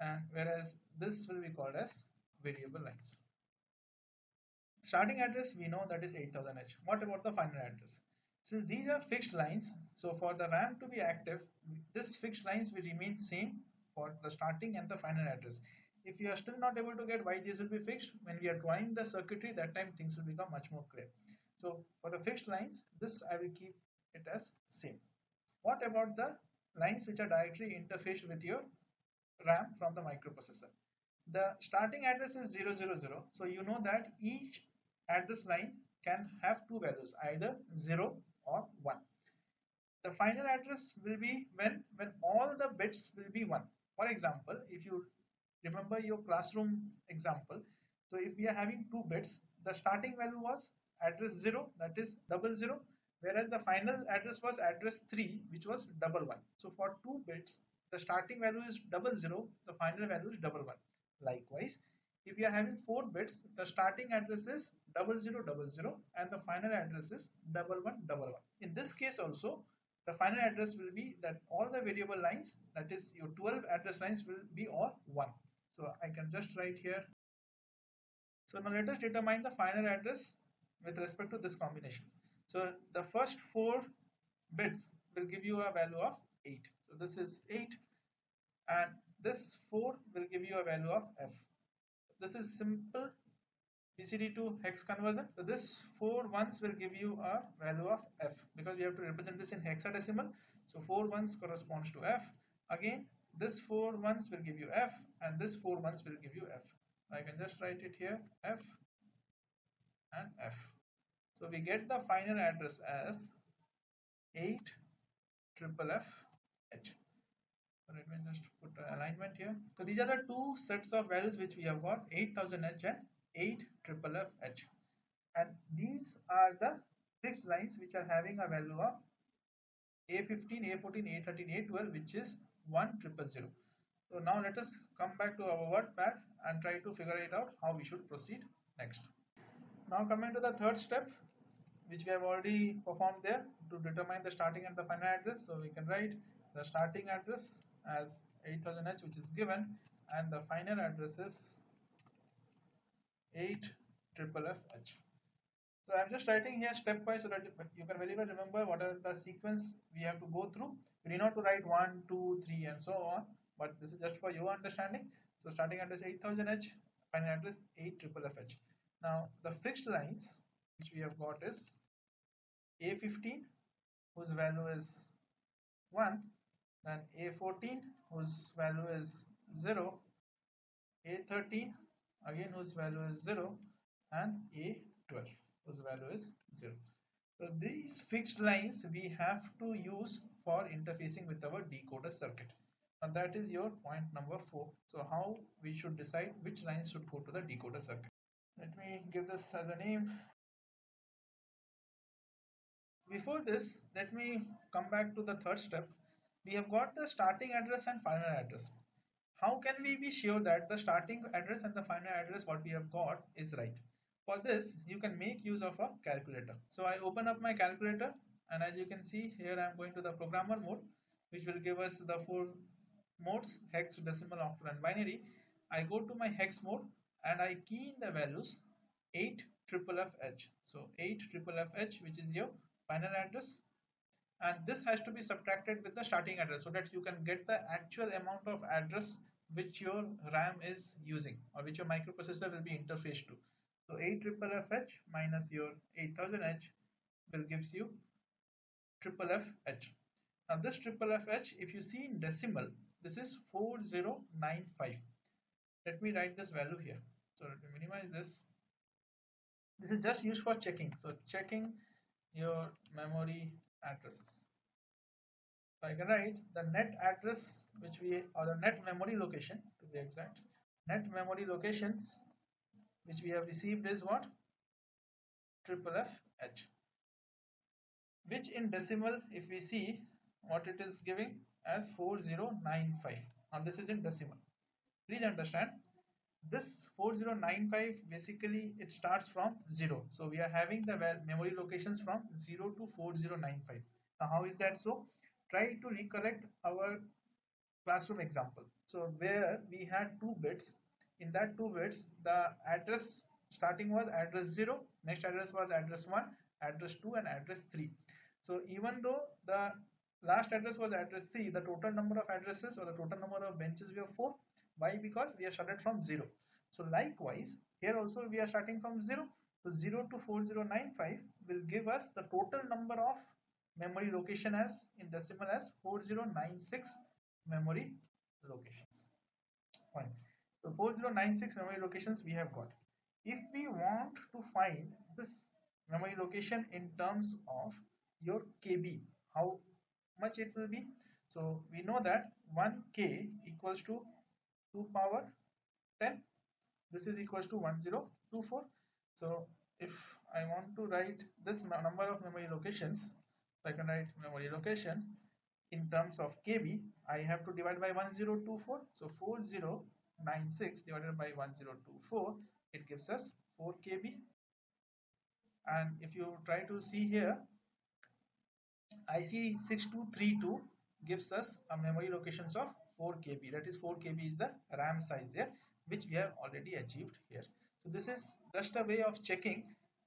And whereas this will be called as variable lines. Starting address we know that is 8000H. What about the final address? Since these are fixed lines, so for the RAM to be active, this fixed lines will remain same for the starting and the final address. If you are still not able to get why these will be fixed, when we are drawing the circuitry, that time things will become much more clear. So for the fixed lines, this I will keep it as same. What about the lines which are directly interfaced with your RAM from the microprocessor? The starting address is 000, so you know that each address line can have two values, either 0 or 1. The final address will be when, when all the bits will be 1. For example, if you remember your classroom example, so if we are having two bits, the starting value was address 0, that is double 0, whereas the final address was address 3, which was double 1. So for two bits, the starting value is double 0, the final value is double 1. Likewise, if we are having 4 bits, the starting address is double zero double zero and the final address is double one double one. In this case also, the final address will be that all the variable lines, that is your 12 address lines will be all 1. So I can just write here. So now let us determine the final address with respect to this combination. So the first 4 bits will give you a value of 8. So this is 8 and this 4 will give you a value of f. This is simple BCD to hex conversion. So this 4 ones will give you a value of f because we have to represent this in hexadecimal. So 4 ones corresponds to f. Again, this 4 ones will give you f and this 4 ones will give you f. I can just write it here f and f. So we get the final address as 8 triple f h. So let me just put alignment here. So these are the two sets of values which we have got 8000h and 8 triple F H and these are the fixed lines which are having a value of A15, A14, A13, A12 which is 1 triple 0. So now let us come back to our WordPad and try to figure it out how we should proceed next. Now coming to the third step which we have already performed there to determine the starting and the final address. So we can write the starting address as 8000H which is given and the final address is 8 triple FH. So I'm just writing here stepwise so that you can very well remember what are the sequence we have to go through. We need not to write 1, 2, 3 and so on but this is just for your understanding. So starting address 8000H, final address 8 triple FH. Now the fixed lines which we have got is A15 whose value is 1 then A14 whose value is 0 A13 again whose value is 0 and a12 whose value is 0 so these fixed lines we have to use for interfacing with our decoder circuit. And that is your point number 4 so how we should decide which lines should go to the decoder circuit. Let me give this as a name before this let me come back to the third step we have got the starting address and final address how can we be sure that the starting address and the final address what we have got is right? For this, you can make use of a calculator. So I open up my calculator and as you can see here I am going to the programmer mode which will give us the four modes hex, decimal, octal and binary. I go to my hex mode and I key in the values 8 triple FH. So 8 triple FH which is your final address and this has to be subtracted with the starting address so that you can get the actual amount of address which your RAM is using or which your microprocessor will be interfaced to. So 8 triple FH minus your 8000H will gives you triple FH. Now this triple FH, if you see in decimal, this is 4095. Let me write this value here. So let me minimize this. This is just used for checking. So checking your memory addresses. So I can write the net address which we or the net memory location to be exact. Net memory locations which we have received is what? Triple F H. Which in decimal if we see what it is giving as 4095 and this is in decimal please understand this 4095 basically it starts from 0 so we are having the memory locations from 0 to 4095 now how is that? So try to recollect our classroom example. So where we had two bits. In that two bits the address starting was address 0 next address was address 1 address 2 and address 3 so even though the last address was address 3 the total number of addresses or the total number of benches we have 4 why? Because we are started from 0 so likewise here also we are starting from 0 so 0 to 4095 will give us the total number of memory location as in decimal as 4096 memory locations. Fine. So 4096 memory locations we have got. If we want to find this memory location in terms of your kb how much it will be? So we know that 1k equals to 2 power 10 this is equals to 1024 so if I want to write this number of memory locations I can write memory location in terms of KB I have to divide by 1024 so 4096 divided by 1024 it gives us 4 KB. And if you try to see here IC6232 gives us a memory locations of 4 KB that is 4 KB is the RAM size there which we have already achieved here. So this is just a way of checking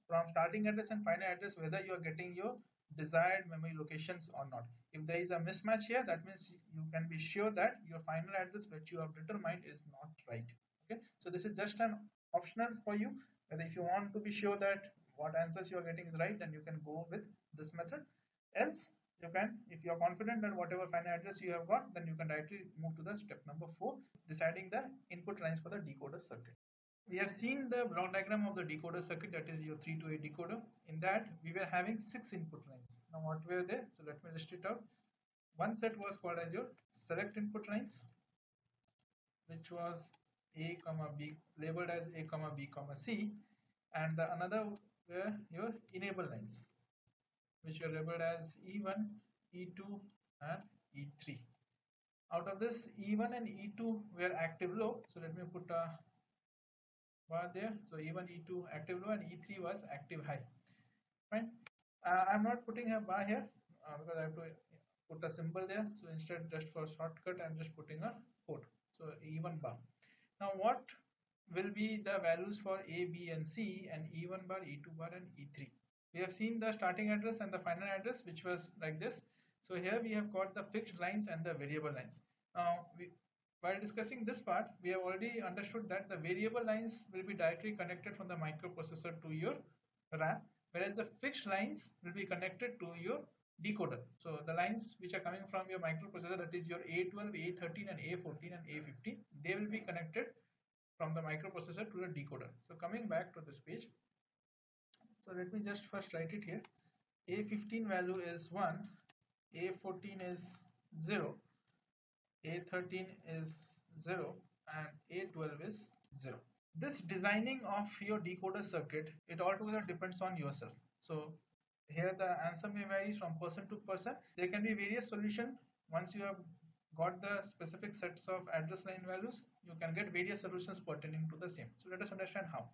from starting address and final address whether you are getting your desired memory locations or not. If there is a mismatch here that means you can be sure that your final address which you have determined is not right. Okay, so this is just an optional for you whether if you want to be sure that what answers you are getting is right then you can go with this method else you can if you are confident that whatever final address you have got then you can directly move to the step number four deciding the input lines for the decoder circuit. We have seen the block diagram of the decoder circuit that is your 3 to 8 decoder. In that we were having six input lines. Now what were there so let me list it out. One set was called as your select input lines which was a comma b labeled as a comma b comma c and the another were your enable lines which are labeled as E1, E2 and E3. Out of this E1 and E2 were active low. So let me put a bar there. So E1, E2 active low and E3 was active high. Fine. Uh, I'm not putting a bar here uh, because I have to put a symbol there. So instead just for shortcut I'm just putting a quote. So E1 bar. Now what will be the values for A, B and C and E1 bar, E2 bar and E3 we have seen the starting address and the final address which was like this. So here we have got the fixed lines and the variable lines. Now we, while discussing this part we have already understood that the variable lines will be directly connected from the microprocessor to your RAM whereas the fixed lines will be connected to your decoder. So the lines which are coming from your microprocessor that is your A12 A13 and A14 and A15 they will be connected from the microprocessor to the decoder. So coming back to this page so let me just first write it here. A15 value is 1 a14 is 0 a13 is 0 and a12 is 0 this designing of your decoder circuit it altogether depends on yourself. So here the answer may vary from person to person. There can be various solution. Once you have got the specific sets of address line values you can get various solutions pertaining to the same. So let us understand how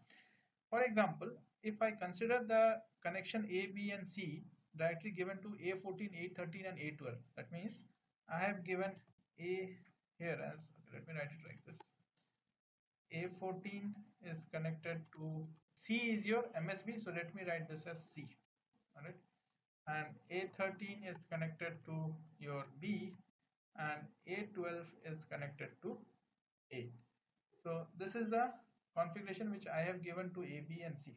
for example, if I consider the connection A, B and C directly given to A14, A13 and A12, that means I have given A here as, okay, let me write it like this. A14 is connected to C is your MSB, so let me write this as C, alright. And A13 is connected to your B and A12 is connected to A. So this is the configuration which I have given to A, B and C.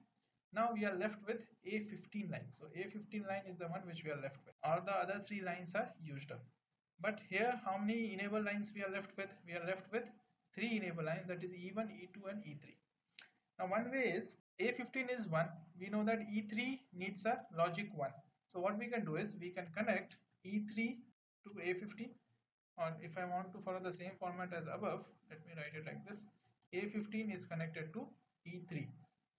now we are left with A15 line. So A15 line is the one which we are left with. All the other three lines are used up. But here how many enable lines we are left with? We are left with three enable lines that is E1, E2 and E3. Now one way is A15 is 1. We know that E3 needs a logic 1. So what we can do is we can connect E3 to A15 or if I want to follow the same format as above let me write it like this A15 is connected to E3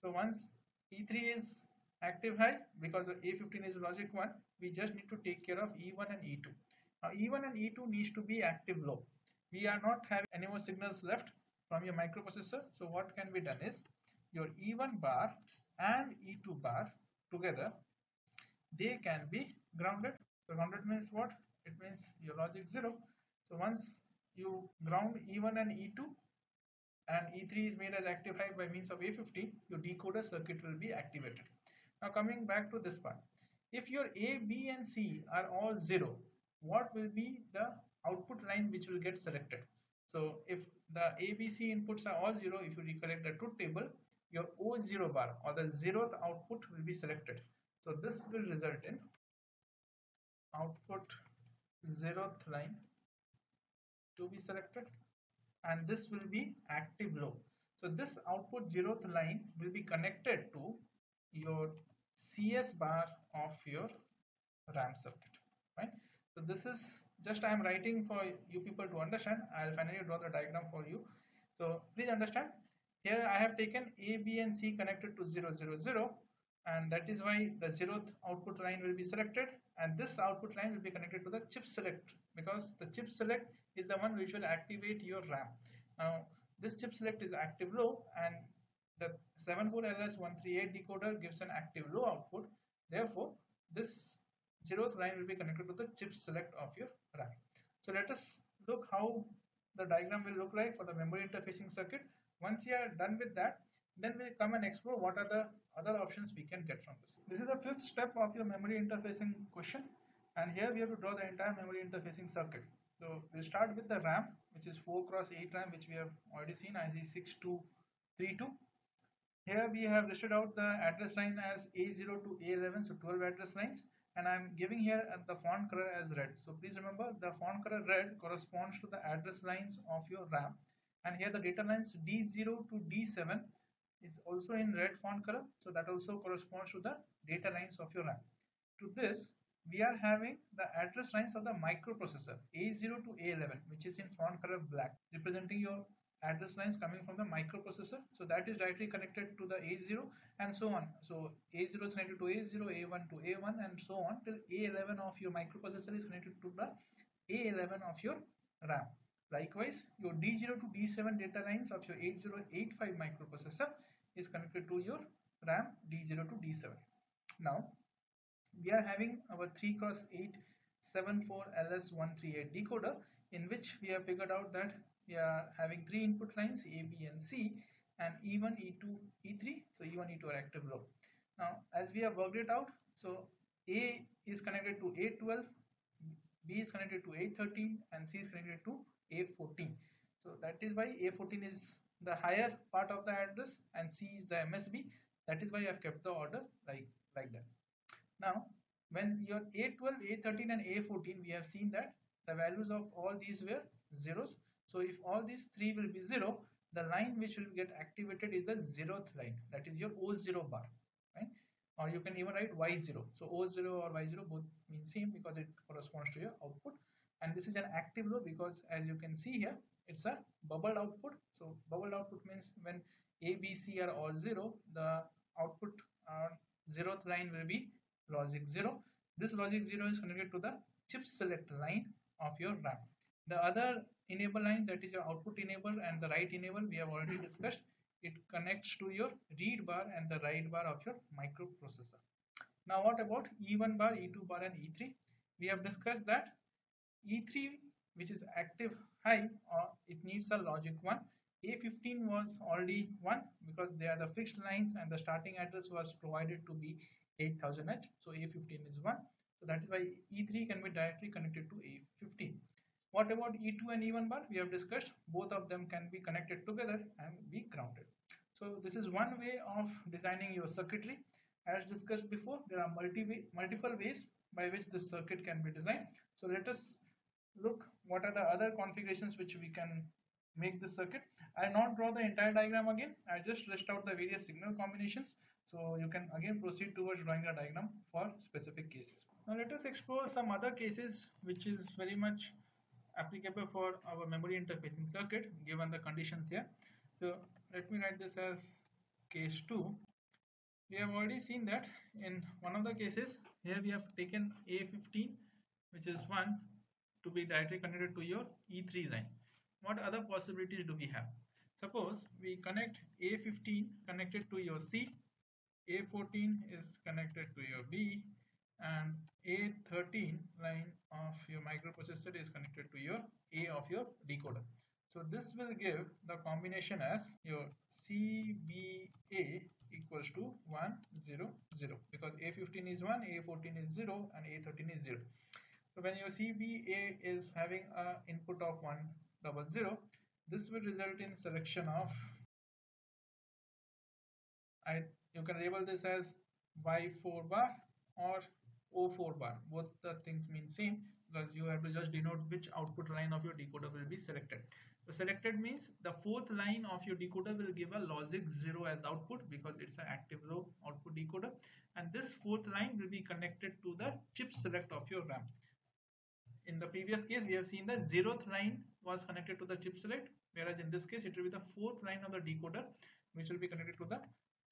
so once E3 is active high because A15 is logic 1 we just need to take care of E1 and E2 now E1 and E2 needs to be active low. We are not having any more signals left from your microprocessor. So what can be done is your E1 bar and E2 bar together they can be grounded. So grounded means what? It means your logic 0 so once you ground E1 and E2 and E3 is made as active high by means of A15, your decoder circuit will be activated. Now coming back to this part. If your A, B and C are all 0, what will be the output line which will get selected? So if the ABC inputs are all 0, if you recollect the truth table, your O0 bar or the zeroth output will be selected. So this will result in output zeroth line to be selected and this will be active low. So this output zeroth line will be connected to your CS bar of your RAM circuit, right? So this is just I am writing for you people to understand. I'll finally draw the diagram for you. So please understand. Here I have taken A, B and C connected to 0, 0, 0 and that is why the zeroth output line will be selected and this output line will be connected to the chip select because the chip select is the one which will activate your RAM. Now this chip select is active low and the 74LS138 decoder gives an active low output. Therefore, this zeroth line will be connected to the chip select of your RAM. So let us look how the diagram will look like for the memory interfacing circuit. Once you are done with that, then we'll come and explore what are the other options we can get from this. This is the fifth step of your memory interfacing question and here we have to draw the entire memory interfacing circuit. So we'll start with the RAM which is 4 cross 8 RAM which we have already seen IC6232. Here we have listed out the address line as A0 to A11 so 12 address lines and I'm giving here uh, the font color as red. So please remember the font color red corresponds to the address lines of your RAM and here the data lines D0 to D7 is also in red font color so that also corresponds to the data lines of your RAM. To this we are having the address lines of the microprocessor A0 to A11 which is in font color black representing your address lines coming from the microprocessor. So that is directly connected to the A0 and so on. So A0 is connected to A0 A1 to A1 and so on till A11 of your microprocessor is connected to the A11 of your RAM. Likewise your D0 to D7 data lines of your 8085 microprocessor is connected to your RAM D0 to D7 now we are having our 3 cross 8 74 LS138 decoder in which we have figured out that we are having three input lines A, B and C and E1, E2, E3 so E1, E2 are active low. Now as we have worked it out so A is connected to A12, B is connected to A13 and C is connected to A14. So that is why A14 is the higher part of the address and C is the MSB that is why I have kept the order like, like that. Now, when your A12, A13 and A14, we have seen that the values of all these were zeros. So if all these three will be zero, the line which will get activated is the zeroth line. That is your O0 bar, right? Or you can even write Y0. So O0 or Y0 both mean same because it corresponds to your output. And this is an active low because as you can see here, it's a bubble output. So bubble output means when A, B, C are all zero, the output uh, zeroth line will be logic 0 this logic 0 is connected to the chip select line of your RAM. The other enable line that is your output enable and the write enable we have already discussed. It connects to your read bar and the write bar of your microprocessor. Now what about E1 bar E2 bar and E3 we have discussed that E3 which is active high or it needs a logic 1 A15 was already 1 because they are the fixed lines and the starting address was provided to be 8000H. So A15 is 1. So that is why E3 can be directly connected to A15. What about E2 and E1 bar? We have discussed both of them can be connected together and be grounded. So this is one way of designing your circuitry. As discussed before, there are multi way, multiple ways by which this circuit can be designed. So let us look what are the other configurations which we can make this circuit. I will not draw the entire diagram again. I just list out the various signal combinations. So you can again proceed towards drawing a diagram for specific cases. Now let us explore some other cases which is very much applicable for our memory interfacing circuit given the conditions here. So let me write this as case 2. We have already seen that in one of the cases here we have taken A15 which is 1 to be directly connected to your E3 line. What other possibilities do we have? Suppose we connect a15 connected to your c a14 is connected to your b and a13 line of your microprocessor is connected to your a of your decoder. So this will give the combination as your cba equals to 1 0 0 because a15 is 1 a14 is 0 and a13 is 0 so when your cba is having an input of 1 double zero this will result in selection of I you can label this as y4 bar or o4 bar. Both the things mean same because you have to just denote which output line of your decoder will be selected. So selected means the fourth line of your decoder will give a logic 0 as output because it's an active low output decoder. And this fourth line will be connected to the chip select of your RAM in the previous case we have seen the zeroth line was connected to the chip select whereas in this case it will be the fourth line of the decoder which will be connected to the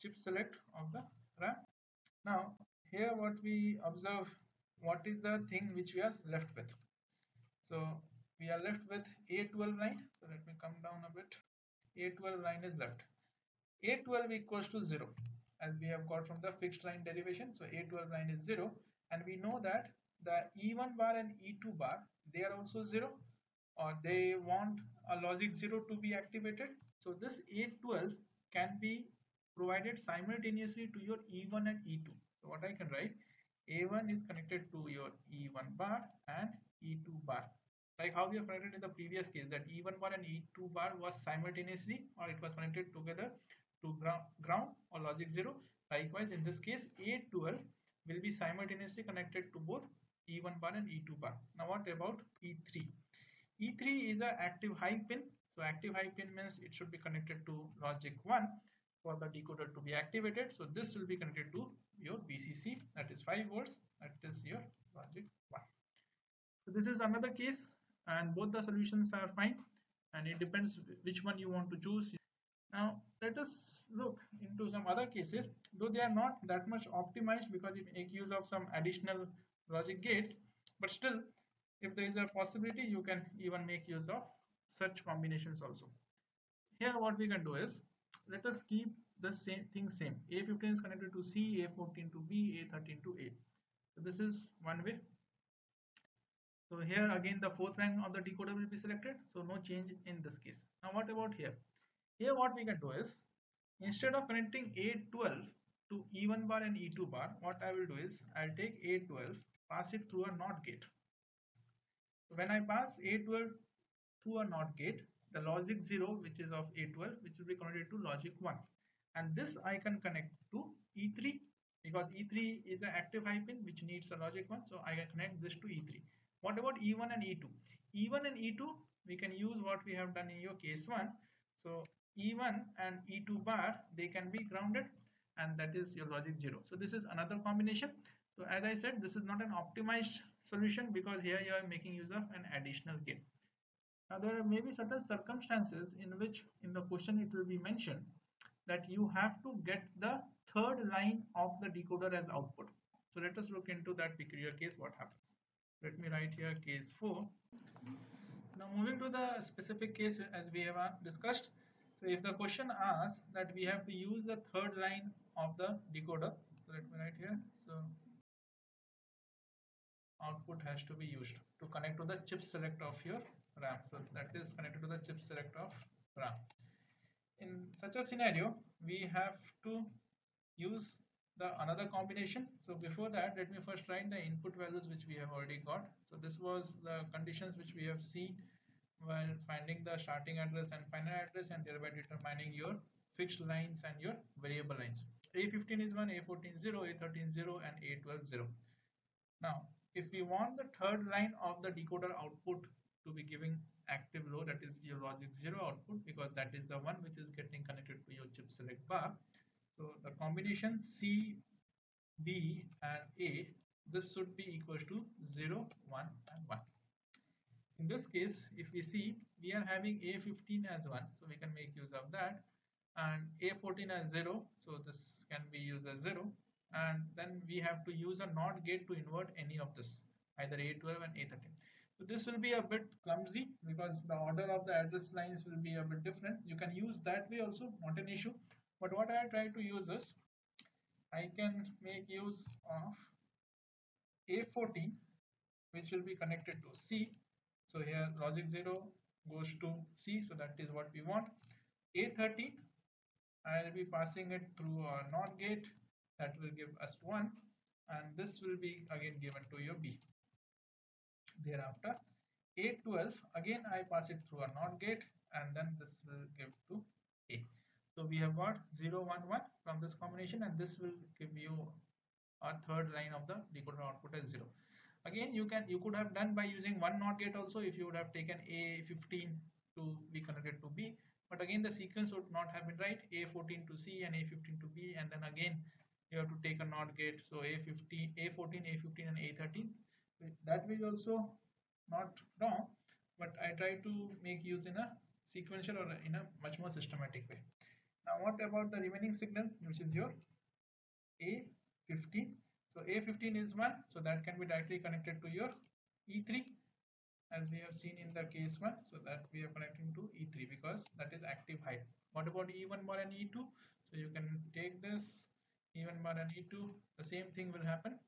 chip select of the RAM. Now here what we observe what is the thing which we are left with. So we are left with A12 line. So let me come down a bit. A12 line is left. A12 equals to 0 as we have got from the fixed line derivation. So A12 line is 0 and we know that the E1 bar and E2 bar they are also 0 or they want a logic 0 to be activated. So this A12 can be provided simultaneously to your E1 and E2 so what I can write A1 is connected to your E1 bar and E2 bar. Like how we have connected in the previous case that E1 bar and E2 bar was simultaneously or it was connected together to ground, ground or logic 0 likewise in this case A12 will be simultaneously connected to both E1 bar and E2 bar. Now what about E3? E3 is an active high pin. So active high pin means it should be connected to logic 1 for the decoder to be activated. So this will be connected to your VCC that is 5 volts that is your logic 1. So this is another case and both the solutions are fine and it depends which one you want to choose. Now let us look into some other cases though they are not that much optimized because it make use of some additional logic gates but still if there is a possibility you can even make use of such combinations also. Here what we can do is let us keep the same thing same. A15 is connected to c a14 to b a13 to a. So this is one way. So here again the fourth line of the decoder will be selected. So no change in this case. Now what about here? Here what we can do is instead of connecting a12 to e1 bar and e2 bar what i will do is i'll take a12 pass it through a NOT gate. When I pass A12 through a NOT gate, the logic 0 which is of A12 which will be connected to logic 1 and this I can connect to E3 because E3 is an active high pin which needs a logic 1 so I can connect this to E3. What about E1 and E2? E1 and E2 we can use what we have done in your case 1 so E1 and E2 bar they can be grounded and that is your logic 0 so this is another combination so as I said, this is not an optimized solution because here you are making use of an additional gate. Now there may be certain circumstances in which in the question it will be mentioned that you have to get the third line of the decoder as output. So let us look into that peculiar case what happens. Let me write here case 4. Now moving to the specific case as we have uh, discussed. So if the question asks that we have to use the third line of the decoder. So let me write here. So output has to be used to connect to the chip select of your RAM. So that is connected to the chip select of RAM. In such a scenario, we have to use the another combination. So before that, let me first write the input values which we have already got. So this was the conditions which we have seen while finding the starting address and final address and thereby determining your fixed lines and your variable lines a15 is 1 a14 0 a13 0 and a12 0 now if we want the third line of the decoder output to be giving active low that is your logic 0 output because that is the one which is getting connected to your chip select bar. So the combination c b and a this should be equals to 0 1 and 1 in this case if we see we are having a15 as 1 so we can make use of that. And a14 as 0 so this can be used as 0 and then we have to use a NOT gate to invert any of this either a12 and a13 so this will be a bit clumsy because the order of the address lines will be a bit different. You can use that way also not an issue. But what I try to use is I can make use of a14 which will be connected to C. So here logic 0 goes to C so that is what we want. A13 I will be passing it through a NOT gate that will give us 1 and this will be again given to your B. Thereafter A12 again I pass it through a NOT gate and then this will give to A. So we have got 0 1 1 from this combination and this will give you our third line of the decoder output as 0. Again you can you could have done by using one NOT gate also if you would have taken A15 to be connected to B but again the sequence would not have been right a14 to c and a15 to b and then again you have to take a NOT gate. So a15 a14 a15 and a13 that will also not wrong but I try to make use in a sequential or in a much more systematic way. Now what about the remaining signal which is your a15 so a15 is 1 so that can be directly connected to your e3 as we have seen in the case 1 so that we are connecting to E3 because that is active high what about E1 bar and E2 so you can take this E1 bar and E2 the same thing will happen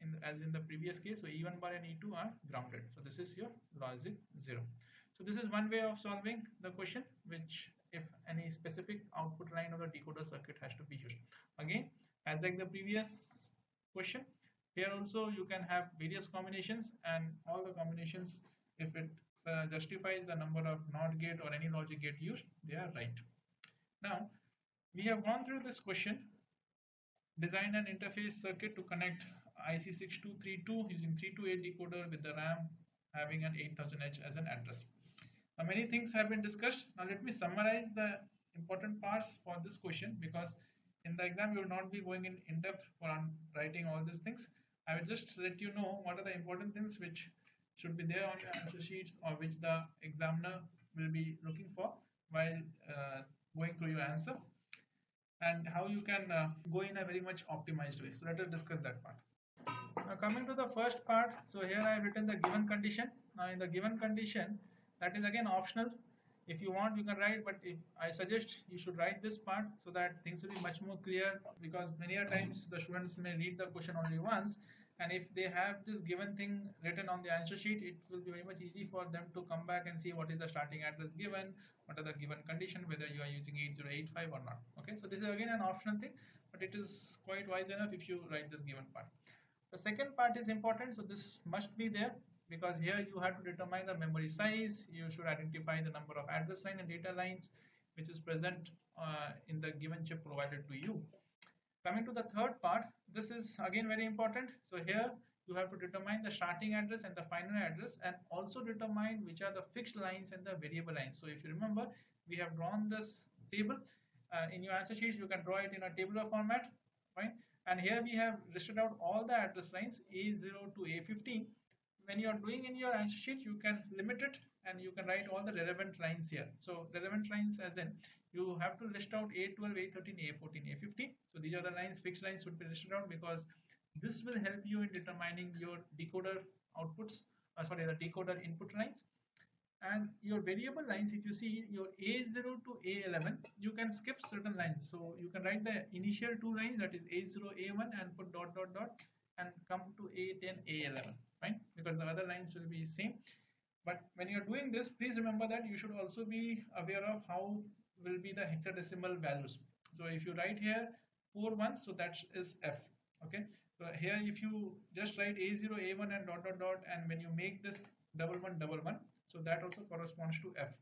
in the, as in the previous case. So E1 bar and E2 are grounded. So this is your logic 0 so this is one way of solving the question which if any specific output line of the decoder circuit has to be used. Again as like the previous question here also you can have various combinations and all the combinations if it uh, justifies the number of NOT gate or any logic gate used they are right. Now we have gone through this question design an interface circuit to connect IC6232 using 3 to 8 decoder with the RAM having an 8000H as an address. Now many things have been discussed. Now let me summarize the important parts for this question because in the exam you will not be going in in depth for writing all these things. I will just let you know what are the important things which should be there on your answer sheets or which the examiner will be looking for while uh, going through your answer and how you can uh, go in a very much optimized way. So let us discuss that part. Now coming to the first part, so here I have written the given condition. Now in the given condition, that is again optional. If you want, you can write, but if I suggest you should write this part so that things will be much more clear because many a times the students may read the question only once and if they have this given thing written on the answer sheet it will be very much easy for them to come back and see what is the starting address given what are the given condition whether you are using 8085 or not. Okay so this is again an optional thing but it is quite wise enough if you write this given part. The second part is important so this must be there because here you have to determine the memory size. You should identify the number of address line and data lines which is present uh, in the given chip provided to you. Coming to the third part this is again very important. So here you have to determine the starting address and the final address and also determine which are the fixed lines and the variable lines. So if you remember we have drawn this table. Uh, in your answer sheets you can draw it in a tabular format right? And here we have listed out all the address lines a0 to a15 when you are doing in your answer sheet you can limit it and you can write all the relevant lines here. So relevant lines as in you have to list out a12 a13 a14 a15 so these are the lines fixed lines should be listed out because this will help you in determining your decoder outputs uh, sorry the decoder input lines. And your variable lines if you see your a0 to a11 you can skip certain lines. So you can write the initial two lines that is a0 a1 and put dot dot dot and come to a10 a11 right? Because the other lines will be same. But when you're doing this please remember that you should also be aware of how will be the hexadecimal values so if you write here 4 ones so that is f okay so here if you just write a0 a1 and dot dot dot and when you make this double one double one so that also corresponds to f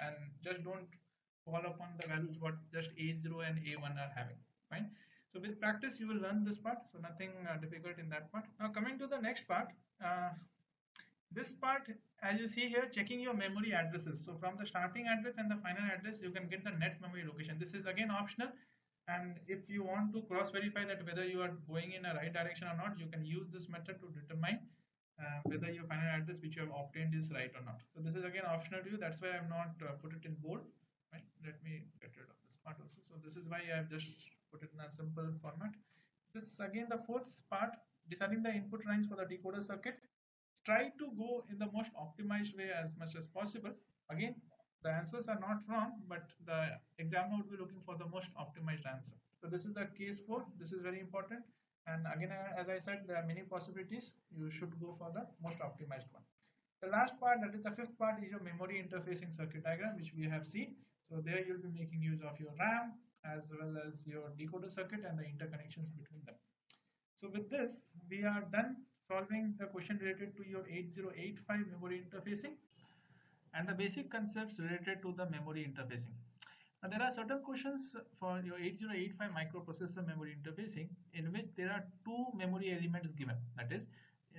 and just don't fall upon the values what just A0 and A1 are having. Fine. So with practice, you will learn this part. So nothing uh, difficult in that part. Now coming to the next part. Uh, this part, as you see here, checking your memory addresses. So from the starting address and the final address, you can get the net memory location. This is again optional. And if you want to cross verify that whether you are going in a right direction or not, you can use this method to determine uh, whether your final address which you have obtained is right or not. So this is again optional to you. That's why I've not uh, put it in bold. Right? Let me get rid of this part also. So this is why I've just put it in a simple format. This again the fourth part, deciding the input lines for the decoder circuit try to go in the most optimized way as much as possible. Again, the answers are not wrong, but the examiner would be looking for the most optimized answer. So this is the case for, this is very important. And again, uh, as I said, there are many possibilities. You should go for the most optimized one. The last part, that is the fifth part, is your memory interfacing circuit diagram, which we have seen. So there you'll be making use of your RAM as well as your decoder circuit and the interconnections between them. So with this, we are done solving the question related to your 8085 memory interfacing and the basic concepts related to the memory interfacing. Now there are certain questions for your 8085 microprocessor memory interfacing in which there are two memory elements given. That is,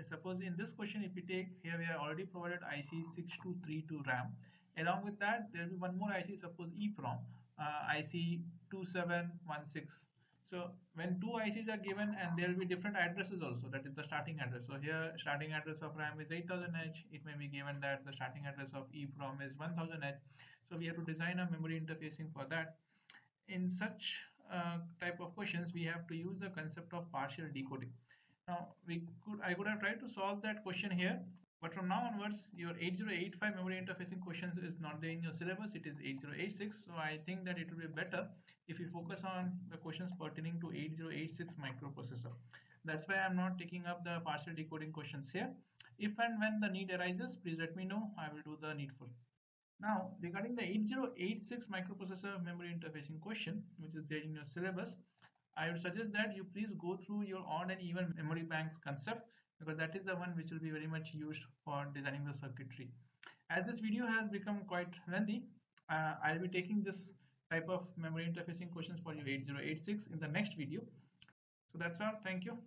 suppose in this question if we take here we have already provided IC 6232 RAM. Along with that there will be one more IC suppose EEPROM uh, IC 2716 so when two ICs are given and there will be different addresses also, that is the starting address. So here starting address of RAM is 8000H. It may be given that the starting address of EEPROM is 1000H. So we have to design a memory interfacing for that. In such uh, type of questions, we have to use the concept of partial decoding. Now we could I could have tried to solve that question here but from now onwards, your 8085 memory interfacing questions is not there in your syllabus, it is 8086. So I think that it will be better if you focus on the questions pertaining to 8086 microprocessor. That's why I'm not taking up the partial decoding questions here. If and when the need arises, please let me know. I will do the needful. Now, regarding the 8086 microprocessor memory interfacing question, which is there in your syllabus, I would suggest that you please go through your odd and even memory banks concept because that is the one which will be very much used for designing the circuitry. As this video has become quite lengthy, uh, I'll be taking this type of memory interfacing questions for you 8086 in the next video. So that's all. Thank you.